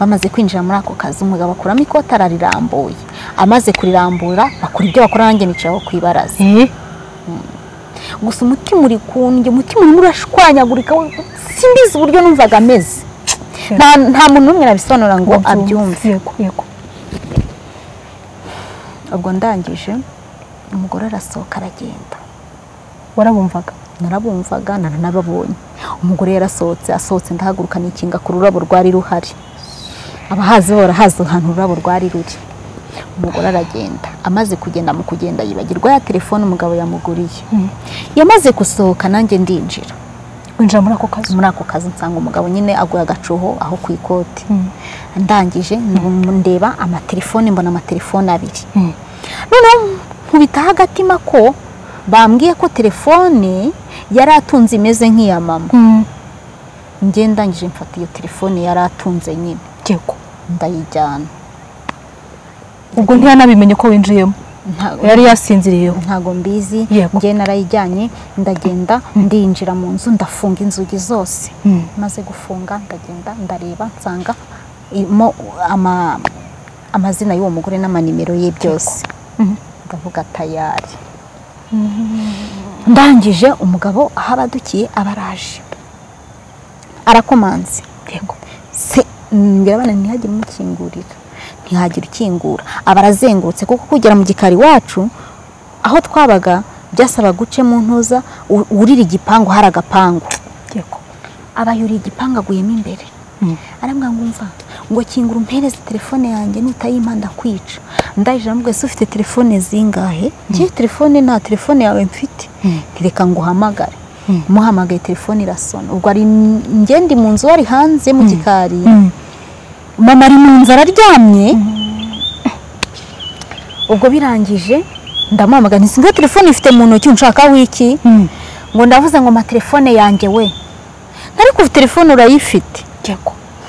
bamaze kwinjira muri ako kazi umugabo akuramo ikote ararirambuye. Amaze kurirambura bakora ibyo bakora nanjye nicayeho ku ibaraza Eh. Gusa umutima uri kundya umutima urimo urashwanyagurika simbizi uburyo numvaga ameze. Nta, muntu n'umwe nabisobanura ngo abyumve. yego yego. Ubwo ndangije umugore arasohoka aragenda. Warabumvaga? Narabumvaga naranababonye umugore yarasohotse asohotse ndahaguruka nikinga ku rurabo rwari ruhari. Abahazi barahazi ahantu ururabo rwari ruri. Umugore aragenda. Amaze kugenda mu kugenda yibagirwa ya telefone umugabo yamuguriye. Yamaze gusohoka nanjye ndinjira. Winjira muri ako kazu? Muri ako kazi nsanga umugabo nyine aguye agacuho aho ku ikoti. Ndangije ndeba amatelefone mbona amatelefone abiri. Noneho nkubitaho agatima ko bambwiye ko telefone yari atunze imeze nk'iya mama. Njye ndangije mfata iyo telefone yari atunze nyine. Ndayijyana. Ubwo ntiyanabimenye ko winjiyemo. Yari yasinziriyeho. Ntago mbizi. Njye narayijyanye ndagenda ndinjira mu nzu ndafunga inzugi zose. Maze gufunga ndagenda ndareba nsanga amazina y'uwo mugore n'amanimero ye byose. Ndavuga tayari ndangije umugabo aho abadukiye aba araje. Arakomanze yego. Se mbwira abana ntihagire umukingurira ntihagire ukingura. Aba arazengurutse kuko kugera mu gikari iwacu aho twabaga byasaba guce mu ntuza u- wurira igipangu hari agapangu. Aba yuriye igipangu aguyemo imbere. Arambwira ngo umva ngo kingura umpereze telefone yanjye nutayimpa ndakwica ndahije aramubwira se ufite telefone zingahe? Njye telefone? Nta telefone yawe mfite. Reka nguhamagare. Muhamagaye telefone irasona. Ubwo ari njye ndi mu nzu wari hanze mu gikari. Mama ari mu nzu araryamye. Ubwo birangije ndamuhamagara nti singa telefone ifite mu ntoki? Nshaka wiki ngo ndavuze ngo ma telefone yanjye we. Ariko telefone urayifite.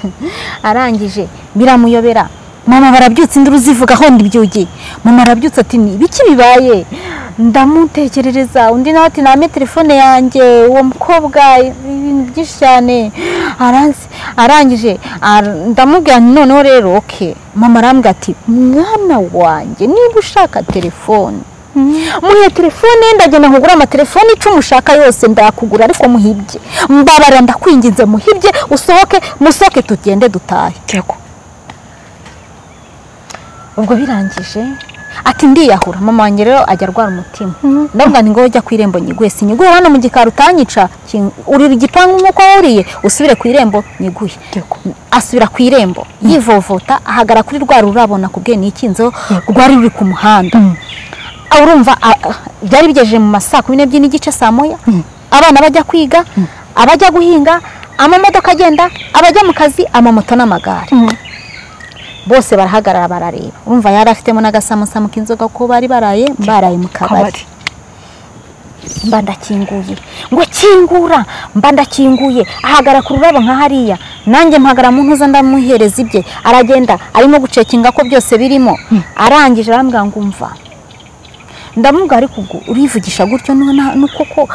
Arangije biramuyobera. Mama barabyutse induru zivuga aho ndibyugiye mama arabyutse ati ni ibiki bibaye? Ndamutekerereza. Undi nawe ati name telefone yanjye. Uwo mukobwa ibintu byinshi cyane. Arangije ar- ndamubwira noneho rero oke mama arambwira ati mwana wanjye niba ushaka telefone. Muhe telefone ndagenda nkugura amatelefone icumi ushaka yose ndakugura ariko muhibye. Mbabara ndakwinginze muhibye usohoke musohoke tugende dutahe. Ubwo birangije ati ndiyahura mama wanjye rero ajya arwara umutima. Ndavuga ni ngo ujya ku irembo nyiguye sinyiguye hano mu gikari utanyica urira igipangu nk'uko wuriye usubire ku irembo nyiguye yego. Asubira ku irembo yivovota ahagara kuri rwa rurabona ku bwenikinzo rwari ruri ku muhanda. Ah, urumva byari bigejeje mu ma saa kumi n'ebyiri n'igice saa moya. Abana bajya kwiga abajya guhinga amamodoka agenda abajya mu kazi amamoto n'amagare. Bose barahagarara barareba. Urumva yari afitemo n'agasamusamu k'inzoga ko bari baraye baraye mu kabari. Mba ndakinguye. Ngo kingura! Mba ndakinguye. Ahagara ku rurabo nka hariya. Nanjye mpagara mu ntuza ndamuhereza ibye. Aragenda arimo gucekinga ko byose birimo. Arangije arambwira ngo umva. Ndamubwira ariko ubwo urivugisha gutyo koko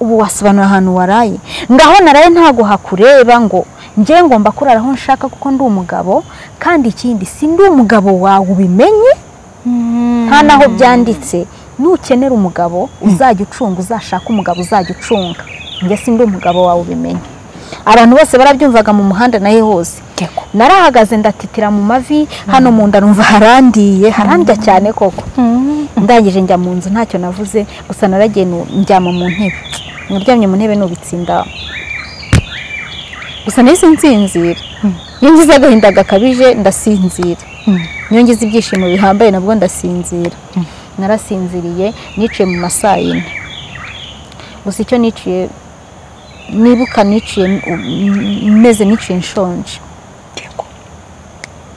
ubu wasobanura ahantu waraye. Ngaho naraye ntago hakureba ngo njye ngomba kurara aho nshaka kuko ndi umugabo kandi ikindi si ndi umugabo wawe ubimenye? Nta naho byanditse. Nukenera umugabo uzajya ucunga uzashaka umugabo uzajya ucunga. Njye si ndi umugabo wawe ubimenye. Abantu bose barabyumvaga mu muhanda na yo hose. Narahagaze ndatitira mu mavi hano mu nda numva harandiye. Harandya cyane koko. Ndangije njya mu nzu ntacyo navuze gusa naragiye ndyama mu ntebe. Naryamye mu ntebe nubitsinda. Gusa nahise nsinzira. Iyo ngize agahinda gakabije ndasinzira. Iyo ngize ibyishimo bihambaye nabwo ndasinzira. Narasinziriye niciye mu masaa yine gusa icyo niciye nibuka niciye meze niciye nshonje.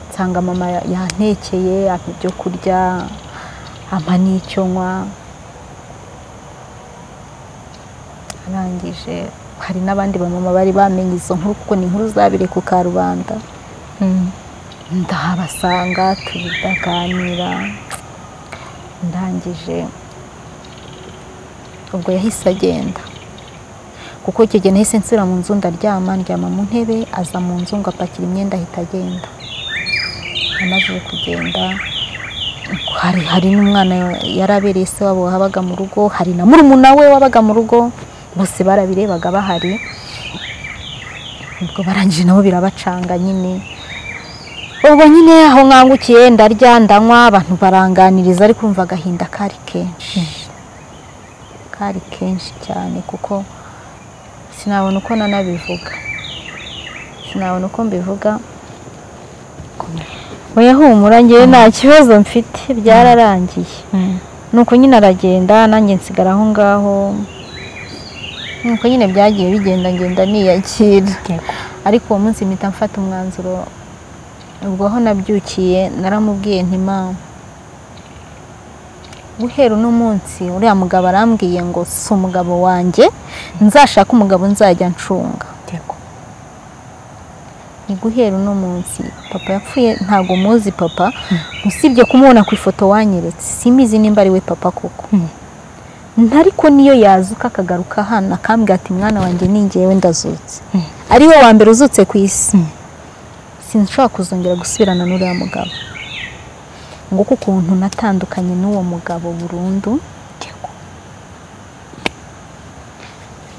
Nsanga mama ya- yantekeye ampa ibyo kurya ampa n'icyo nywa. Arangije hari n'abandi bamama bari bamenye izo nkuru kuko ni inkuru zabire ku karubanda. Ndahabasanga turaganira ndangije. Ubwo yahise agenda. Kuko icyo gihe nahise nsubira mu nzu ndaryama ndyama mu ntebe aza mu nzu ngo apakira imyenda ahita agenda. Amaze kugenda. Hari hari n'umwana yari abereye se wabo wabaga mu rugo hari na murumuna we wabaga mu rugo. Bose barabirebaga bahari ubwo barangije nabo birabacanga nyine. Ubwo nyine aho nkangukiye ndarya ndanywa abantu baranganiriza ariko urumva agahinda kari kenshi. Kari kenshi cyane kuko sinabona uko nanabivuga. Sinabona uko mbivuga. Oya humura ngewe nta kibazo mfite. Byararangiye. Nuko nyine aragenda nanjye nsigara aho ngaho. Nuko nyine byagiye bigenda ngenda niyakira ariko uwo munsi mpita mfata umwanzuro ubwo aho nabyukiye naramubwiye nti mama guhera uno munsi uriya mugabo arambwiye ngo si umugabo wanjye nzashaka umugabo nzajya ncunga ni guhera uno munsi papa yapfuye ntabwo muzi papa. Usibye kumubona ku ifoto wanyeretse simizi nimba ari we papa koko. Mm. ariko niyo yazuka akagaruka hano akambwira ati mwana wanjye ni njyewe ndazutse. Ari we wa mbere uzutse ku isi. Mm. sinshobora kuzongera gusubirana n'uriya mugabo. Nguko ukuntu natandukanye n'uwo mugabo burundu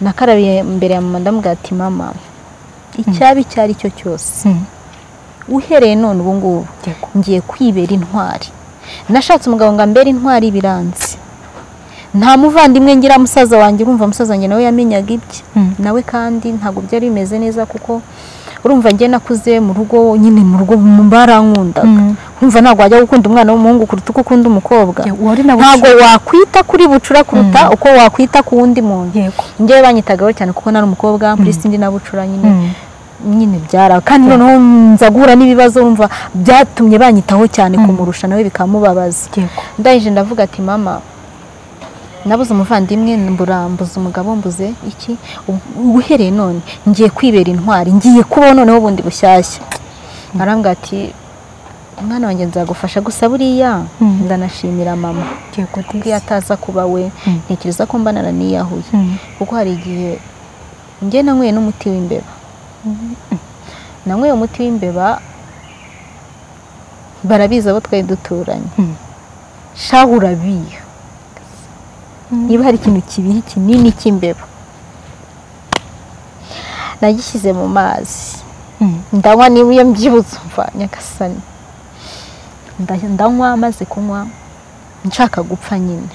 nakarabiye mbere ya mama ndamubwira ati mama icyaba icyo ari cyo cyose uhereye none ubu ngubu ngiye kwibera intwari. Nashatse umugabo ngo ambere intwari biranze. Nta muvandimwe ngira musaza wanjye urumva musaza wanjye nawe yamenyaga ibye. Mm. nawe kandi ntabwo byari bimeze neza kuko urumva njye nakuze mu rugo nyine mu rugo barankundaga Mm. urumva ntabwo wajya gukunda umwana w'umuhungu kuruta uko ukunda umukobwa. Ntabwo wakwita kuri bucura kuruta uko wakwita ku wundi muntu. Njyewe banyitagaho cyane kuko nari umukobwa muri sindi na bucura nyine. Nyine byara kandi noneho nza guhura n'ibibazo urumva byatumye banyitaho cyane kumurusha nawe bikamubabaza. Ndangije ndavuga ati mama nabuze umuvandimwe mbura mbuze umugabo mbuze iki? Uhereye none ngiye kwibera intwari ngiye kubaho noneho bundi bushyashya. Arambwira ati umwana wanjye nzagufasha gusa buriya. Mm. ndanashimira mama. Iyo ataza kuba we Mm. ntekereza ko mba naraniyahuye Mm. kuko hari igihe njye nanyweye n'umuti w'imbeba. Nanyweye umuti w'imbeba barabizi abo twari duturanye. Shaho urabiha niba hari ikintu kibiha kinini cy'imbeba. Nagishyize mu mazi. Mm. ndanywa niba iyo mbyibuze umva nyagasani Nda- ndanywa maze kunywa. Nshaka gupfa nyine.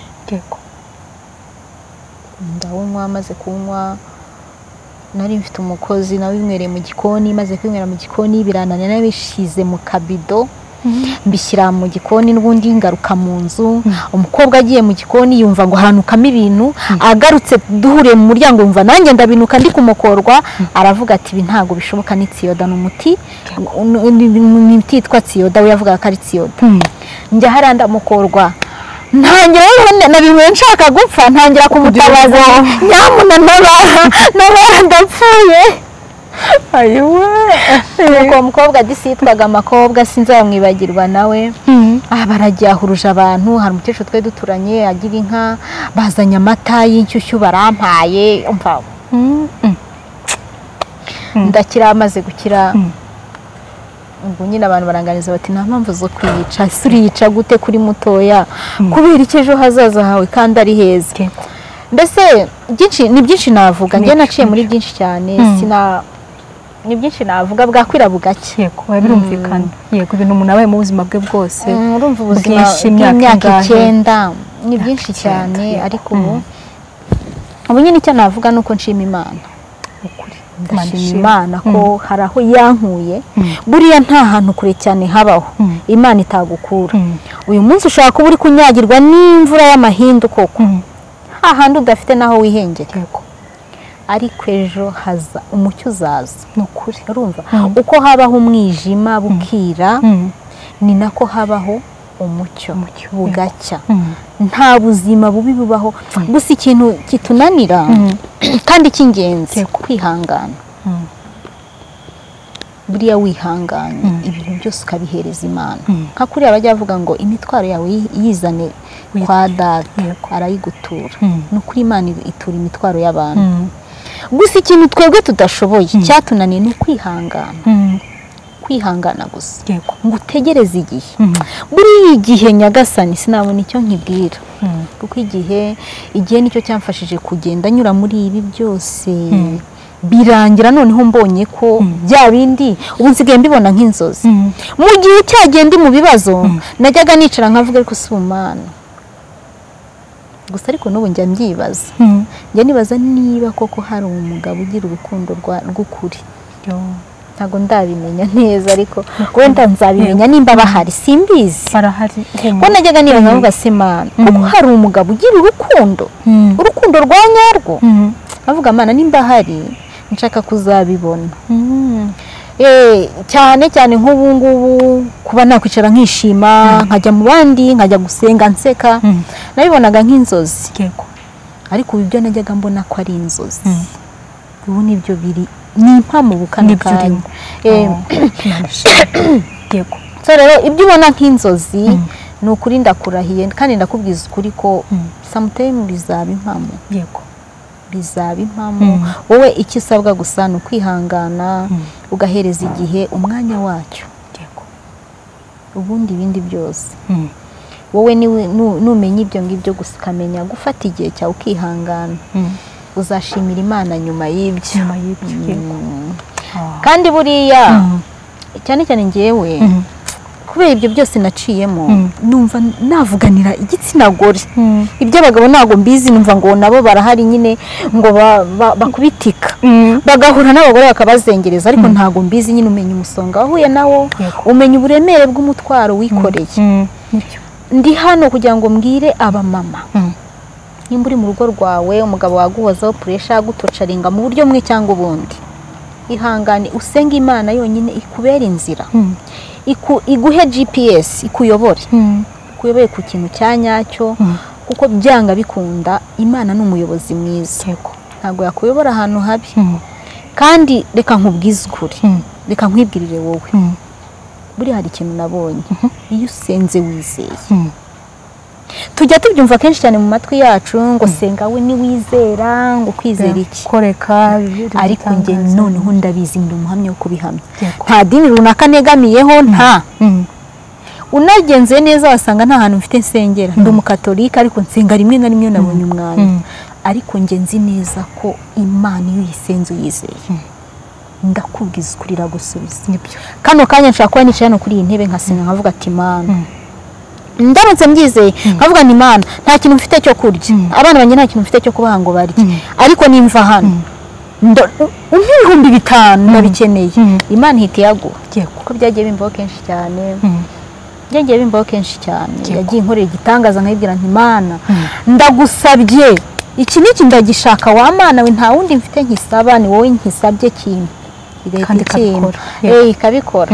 Ndawunywa maze kunywa. Nari mfite umukozi nawe winywereye mu gikoni maze kwinywera mu gikoni birananira. Nabishyize mu kabido. Mbishyira mu gikoni n'ubundi ngaruka mu nzu. Umukobwa agiye mu gikoni yumva ngo hanukamo ibintu agarutse duhuriye mu muryango yumva nanjye ndabinuka ndi kumukorwa aravuga ati ibi ntabwo bishoboka ni tsiyoda ni umuti. Ni imiti yitwa tsiyoda we yavugaga ko ari tsiyoda. Njya hariya ndamukorwa. Ntangira nabimwe nshaka gupfa ntangira kumutabaza nyamuna ntabara ndapfuye. Nuko uwo mukobwa disi yitwaga amakobwa sinzamwibagirwa nawe. Aha barajyahuruje abantu hari umukecuru twari duturanye agira inka bazanye amata y'inshyushyu barampaye umva. Ndakira amaze gukira. Ubwo nyine abantu baranganiza bati nta mpamvu zo kwiyica ese uriyica gute kuri mutoya? Kubera iki ejo hazaza hawe kandi ari heza. Mbese ni byinshi navuga. Njye naciye muri byinshi. cyane sina ni byinshi navuga bwakwira bugake biba birumvikana yego ibintu umuntu abaye mu buzima bwe bwose. Mm, urumva ubuzima bw'imyaka icyenda. Ni byinshi cyane yego. ariko ubu ubu nyine icyo navuga ni uko nshima imana. Ndashima imana ko hari aho yankuye. Mm. buriya nta hantu kure cyane habaho. Mm. imana itagukura. Mm. uyu munsi ushobora kuba uri kunyagirwa n'imvura y'amahindu koko? Mm. hahandi udafite n'aho wihengera ariko ejo haza umucyo uzaza ni ukuri urumva Mm. uko habaho umwijima bukira Mm. ni nako habaho umucyo bugacya Mm. nta buzima bubi bubaho gusa ikintu kitunanira Mm. kandi cy'ingenzi kwihangana Mm. buriya wihanganye Mm. ibintu byose ukabihereza imana Mm. nka kuriya bajya bavuga ngo imitwaro yawe yi- yizane kwa data arayigutura Mm. ni ukuri imana itura imitwaro y'abantu Mm. Gusa ikintu twebwe tudashoboye. Cyatunaniye ni ukwihangana. Mm. kwihangana gusa. Ngo utegereze igihe. Mm. buriya igihe nyagasani sinabona icyo nkibwira. Kuko igihe igihe ni cyo cyamfashije kugenda nyura muri ibi byose. Birangira noneho mbonye ko bya bindi ubu nsigaye mbibona nk'inzozi. Mu gihe cyagenda mu bibazo najyaga nicara nkavuga ariko si umwana. Gusa ariko n'ubu njya mbyibaza Mm. njya nibaza niba koko hari umugabo ugira urukundo rw'ukuri. Ntabwo ndabimenya neza ariko wenda nzabimenya nimba bahari. Simbizi. Barahari. Ko najyaga niba nkavuga se mana kuko hari umugabo ugira urukundo? Urukundo rwa nyarwo? Avuga mana nimba ahari nshaka kuzabibona. Cyane cyane nk'ubu ngubu kuba nakwicara nkishima nkajya mu bandi nkajya gusenga nseka. Nabibonaga nk'inzozi. Yego. Ariko ubu ibyo najyaga mbona ko ari inzozi. Ubu ni byo biri ni impamo bukana kanya. Eh, Oh, so rero ibyo ubona nk'inzozi ni ukuri ndakurahiye kandi ndakubwiza ukuri ko samutemu bizaba impamo. Yego. Bizaba impamo Mm. wowe icyo usabwa gusa ni ukwihangana Mm. ugahereza igihe umwanya wacyo ubundi ibindi byose Mm. wowe numenya ibyo ngibyo gusa ukamenya gufata igihe cyawe ukihangana uzashimira imana nyuma y'ibyo. Ah. kandi buriya cyane cyane ngewe. Kubera ibyo byose naciyemo Mm. numva navuganira igitsina gore. Mm. iby'abagabo ntabwo mbizi numva ngo nabo barahari nyine ngo ba- ba- bakubitika. Mm. bagahura n'abagore bakabazengereza ariko ntabwo mbizi nyine umenya umusonga wahuye nawo umenya uburemere bw'umutwaro wikoreye. Ndi hano kugira ngo mbwire abamama. Nimba uri mu rugo rwawe umugabo waguhozaho puresha yagutocaringa mu buryo bumwe cyangwa ubundi ihangane usenge imana yonyine ikubere inzira. Iguhe gps ikuyobore. Mm. ikuyobore ku kintu cya nyacyo Mm. kuko byanga bikunda imana ni umuyobozi mwiza. Ntabwo yakuyobora ahantu habi. Mm. kandi reka nkubwize ukuri. Reka nkwibwirire wowe. Buriya hari ikintu nabonye. Iyo usenze wizeye. Tujya tubyumva kenshi cyane mu matwi yacu ngo senga we niwizera ngo kwizera iki? Koreka ariko njye noneho ndabizi ndi umuhamya wo kubihamya. Nta dini runaka negamiyeho nta. Mm. unagenzuye neza wasanga nta hantu mfite nsengera. Ndi umukatolika ariko nsenga rimwe na rimwe nabonye umwanya. Mm. ariko njye nzi neza ko imana iyo uyisenze uyizeye. Ndakubwiza ukuri iragusubiza kano kanya nshaka kuba nicaye hano kuri iyi ntebe nkasenga nkavuga ati mana Mm. Ndamutse mbyizeye nkavuga ni mana nta kintu mfite cyo kurya. Mm. abana banjye nta kintu mfite cyo kubaha ngo barye. Mm. ariko nimva hano. Ndo- umpe ibihumbi bitanu ndabikeneye. Mm. imana ihita iyaguha yego. Kuko byagiye bimbaho kenshi cyane. Byagiye bimbaho kenshi cyane. Yagiye inkorera igitangaza nkayibwira nti mana Mm. ndagusabye. Iki n'iki ndagishaka? Wa mana we nta wundi mfite nkisaba ni wowe nkisabye kintu. Ikimpa. ikabikora.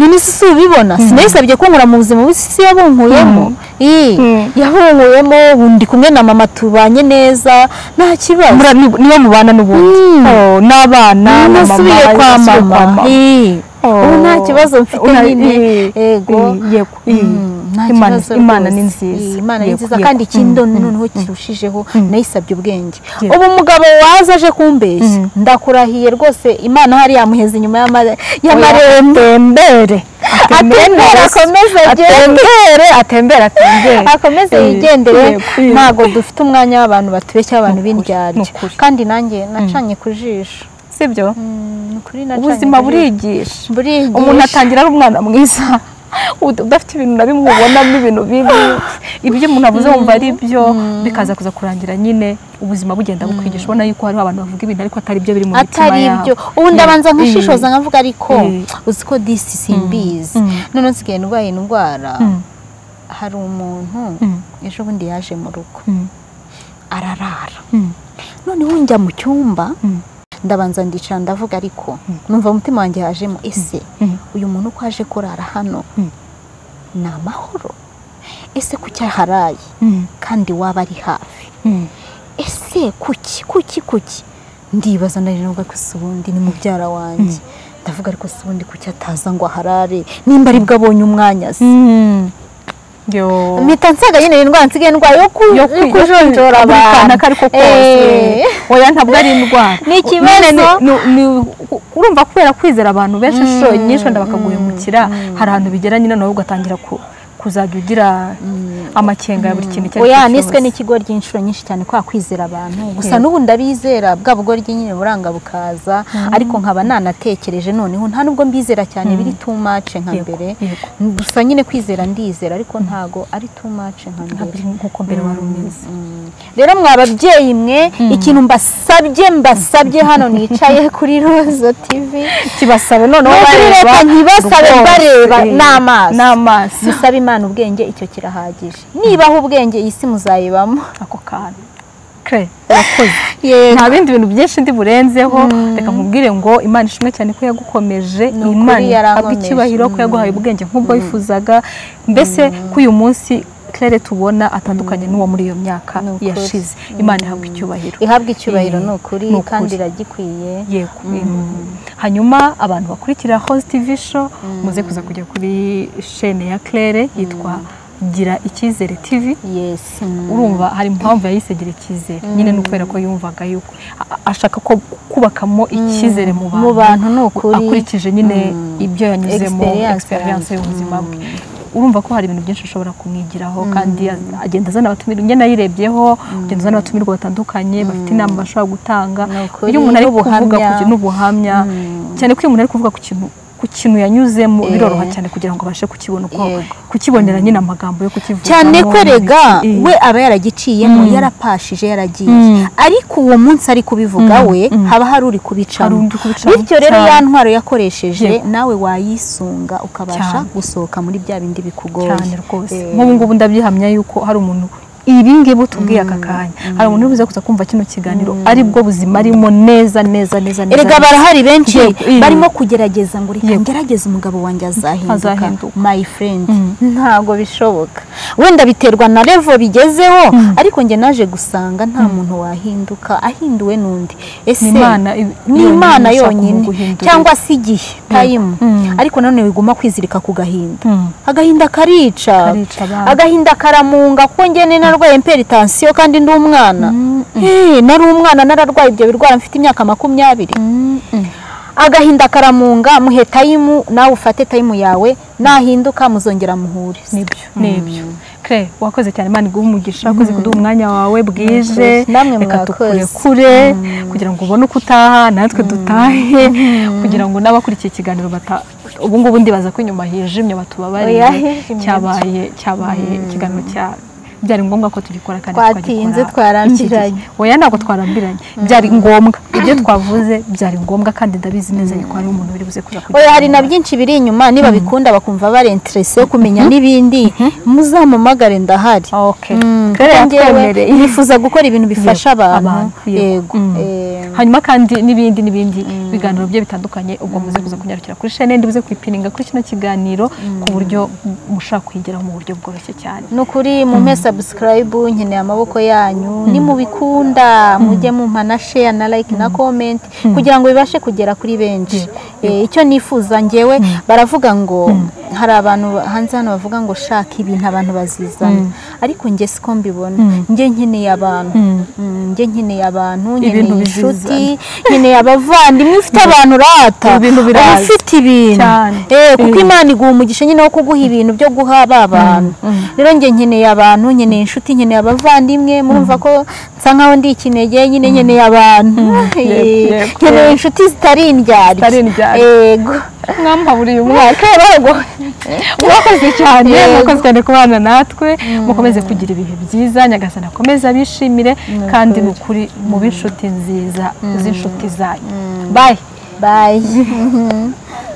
Mm. none se si ubibona sinayisabye ko nkura mu buzima busi yabunkuyemo Ii, Mm. yabunkuyemo ndi kumwe na mama tubanye neza nta kibazo. Niyo mubana n'ubundi? Mm. Oh, n'abana na nasubiye mama, kwa mama. Oh. ubu nta kibazo mfite nyine. yego Imana- ni nziza. Imana ni nziza kandi ikindi Mm, mm, noneho mm. kirushijeho nayisabye ubwenge. Ubu umugabo waza aje kumbeshya? Ndakurahiye rwose. Imana hari yamuheza inyuma y'ama- y'amarembo atembere. Atembere akomeze atembere atembere atembere. Akomeze yigendere yego, yego. ntabwo dufite umwanya w'abantu batubeshya abantu b'indyarya kandi nanjye nacanye ku jisho. Sibyo ubuzima burigisha umuntu atangira ari umwana mwiza. udafite ibintu na bimwe ubonamo ibintu bibi ibyo umuntu avuze wumva ari byo bikaza kuza kurangira nyine ubuzima bugenda bukwigisha ubona yuko hariho abantu bavuga ibintu ariko atari byo biri mu mitima atari yabo ubu ndabanza Mm. nkashishoza nkavuga ariko Mm. uzi ko disi simbizi Mm. none nsigaye ndwaye indwara Mm. hari umuntu Mm. ejo bundi yaje mu rugo Mm. ararara Mm. noneho njya mu cyumba Mm. Ndabanza ndicara ndavuga ariko numva umutima wanjye hajemo ese Mm. uyu muntu uko aje kurara hano Mm. ni amahoro ese kuki aharaye Mm. kandi waba ari hafi Mm. ese kuki kuki kuki ndibaza nubwo ko si ubundi ni mubyara wanjye ndavuga ariko si ubundi kuki ataza ngo aharare nimba ari bwo abonye umwanya se Mm. Mpita nsaga nyine indwara nsigaye ndwaye yo ku- yo kujonjora abantu ariko Eh. kose. Oya ntabwo ari indwara Ni ikibazo. Urumva kubera kwizera abantu benshi inshuro nyinshi wenda bakaguhemukira. Hari ahantu bigera nyine nawe ugatangira ku kuzajya ugira amakenga ya buri kintu icyo ari cyo niswe cyose. n'ikigo ry'inshuro nyinshi cyane kwa kwizera abantu. Gusa n'ubu ndabizera bwa bugoryi nyine buranga bukaza. Ariko nkaba nanatekereje noneho nta nubwo mbizera cyane biri too much nka mbere. gusa nyine kwizera ndizera ariko ntago ari too much nka mbere. nk'uko mbere wari umeze. rero mwa babyeyi mwe ikintu mbasabye mbasabye hano nicaye kuri rozo tv kibasaba noneho bareba ntibasabe bareba n'amaso. N'amaso. Imana ubwenge icyo kirahagije. Nibaho ubwenge iyi si muzayibamo. Ako kantu. Nta bindi bintu byinshi ndi burenzeho reka nkubwire ngo imana ishimwe cyane ko yagukomeje. Imana ihabwa icyubahiro ko yaguhaye ubwenge nk'ubwo wifuzaga. Mbese ko uyu munsi claire tubona atandukanye n'uwo muri iyo myaka yashize. Imana ihabwa icyubahiro. Ihabwa icyubahiro Eh, ni ukuri kandi iragikwiye. Yego. Hanyuma abantu bakurikira host tv show muze kuza kujya kuri shene ya claire yitwa gira icyizere tv urumva hari impamvu yahise gira icyizere. Nyine ni ukubera ko yumvaga yuko ashaka ko kubakamo icyizere mu bantu. akurikije nyine ibyo yanyuzemo yanjye. y'ubuzima bwe. Urumva ko hari ibintu byinshi ushobora kumwigiraho kandi agenda azana abatumirwa njye nayirebyeho agenda azana abatumirwa batandukanye bafite inama bashobora gutanga. Iyo umuntu ari kuvuga ku n'ubuhamya. kintu n'ubuhamya cyane ko iyo umuntu ari kuvuga ku kintu ku kintu yanyuzemo biroroha cyane kugira ngo abashe kukibona uko Yego. kukibonera nyine amagambo yo kukivuga cyane ko rega Eh. we aba yaragiciyemo yarapashije yaragiye. Mm. ariko uwo munsi ari kubivuga we haba hari uri kubicamo. Bityo rero ya ntwaro yakoresheje nawe wayisunga ukabasha gusohoka muri bya bindi bikugoye. Cyane rwose. Eh. nk'ubu ngubu ndabyihamya yuko hari umuntu ibi ngibi utubwiye aka kanya. Hari umuntu uri buze kuza kumva kino kiganiro ari bwo buzima arimo neza neza neza neza. Erega barahari benshi. Barimo kugerageza ngo reka ngerageze umugabo wanjye azahinduka. My friend. Ntabwo bishoboka. Wenda biterwa na level bigezeho ariko njye naje gusanga nta muntu wahinduka. Ahinduwe n'undi. Ese Ni Imana yonyine cyangwa se igihe? Tayimu Mm. ariko nanone wiguma kwizirika ku gahinda. Mm. agahinda karica. Agahinda karamunga kuko njye narwaye imperitansiyo kandi ndi umwana. Eh, nari umwana nararwaye ibyo birwara mfite imyaka makumyabiri. Agahinda karamunga muhe tayimu nawe ufate tayimu yawe nahinduka muzongera muhure. Nibyo ni byo. Kre wakoze cyane imana iguha umugisha wakoze kuduha umwanya wawe bwije. reka mwakoze. tukurekure kugira ngo ubone uko utaha natwe dutahe. Kugira ngo n'abakurikiye ikiganiro bata ubu ngubu ndibaza ko inyuma hijimye hijimye. cyabaye cyabaye ikiganiro cya byari ngombwa ko tugikora kandi Twatinze, twarambiranye. oya ntabwo twarambiranye byari ngombwa. Ibyo twavuze byari ngombwa kandi ndabizi neza yuko hari umuntu uri buze kuza oya hari na byinshi biri inyuma. Niba bikunda bakumva barenterese kumenya n'ibindi. Muzamamagare ndahari. Okay. Mm, Claire kuko njyewe yatwemereye. nifuza gukora ibintu bifasha abantu. Yego. Eh, hanyuma kandi n'ibindi n'ibindi biganiro bye bitandukanye ubwo muze kuza kunyarukira kuri shene ndibuze kwipininga kuri kino kiganiro ku buryo mushaka kwigiraho mu buryo bworoshye cyane. Ni ukuri mumpe sabusikarayibu nkeneye amaboko yanyu nimubikunda mujye mumpa na sheya na like na comment kugira ngo bibashe kugera kuri benshi. Eh, icyo nifuza ngewe baravuga ngo hari abantu hanze hano bavuga ngo shaka ibintu abantu bazizana ariko njye siko mbibona. Njye nkeneye abantu. Mm, njye nkeneye abantu nkeneye inshuti nkeneye abavandimwe ufite abantu urata. Ufite ibintu. Eh, kuko imana iguha umugisha nyine wo kuguha ibintu byo guha ba bantu. Rero njye nkeneye abantu nkeneye inshuti nkeneye abavandimwe murumva ko nsa nkaho ndi ikinege nyine nkeneye abantu Yego, yego, nkeneye yego. inshuti zitari indyarya. yego mwamba buri mwaka rero mwakoze cyane. Yego. mwakoze cyane kubana natwe. Mukomeze kugira ibihe byiza. Nyagasana akomeze abishimire. Kandi ni ukuri mube inshuti nziza z'inshuti zanyu. Bayi bye.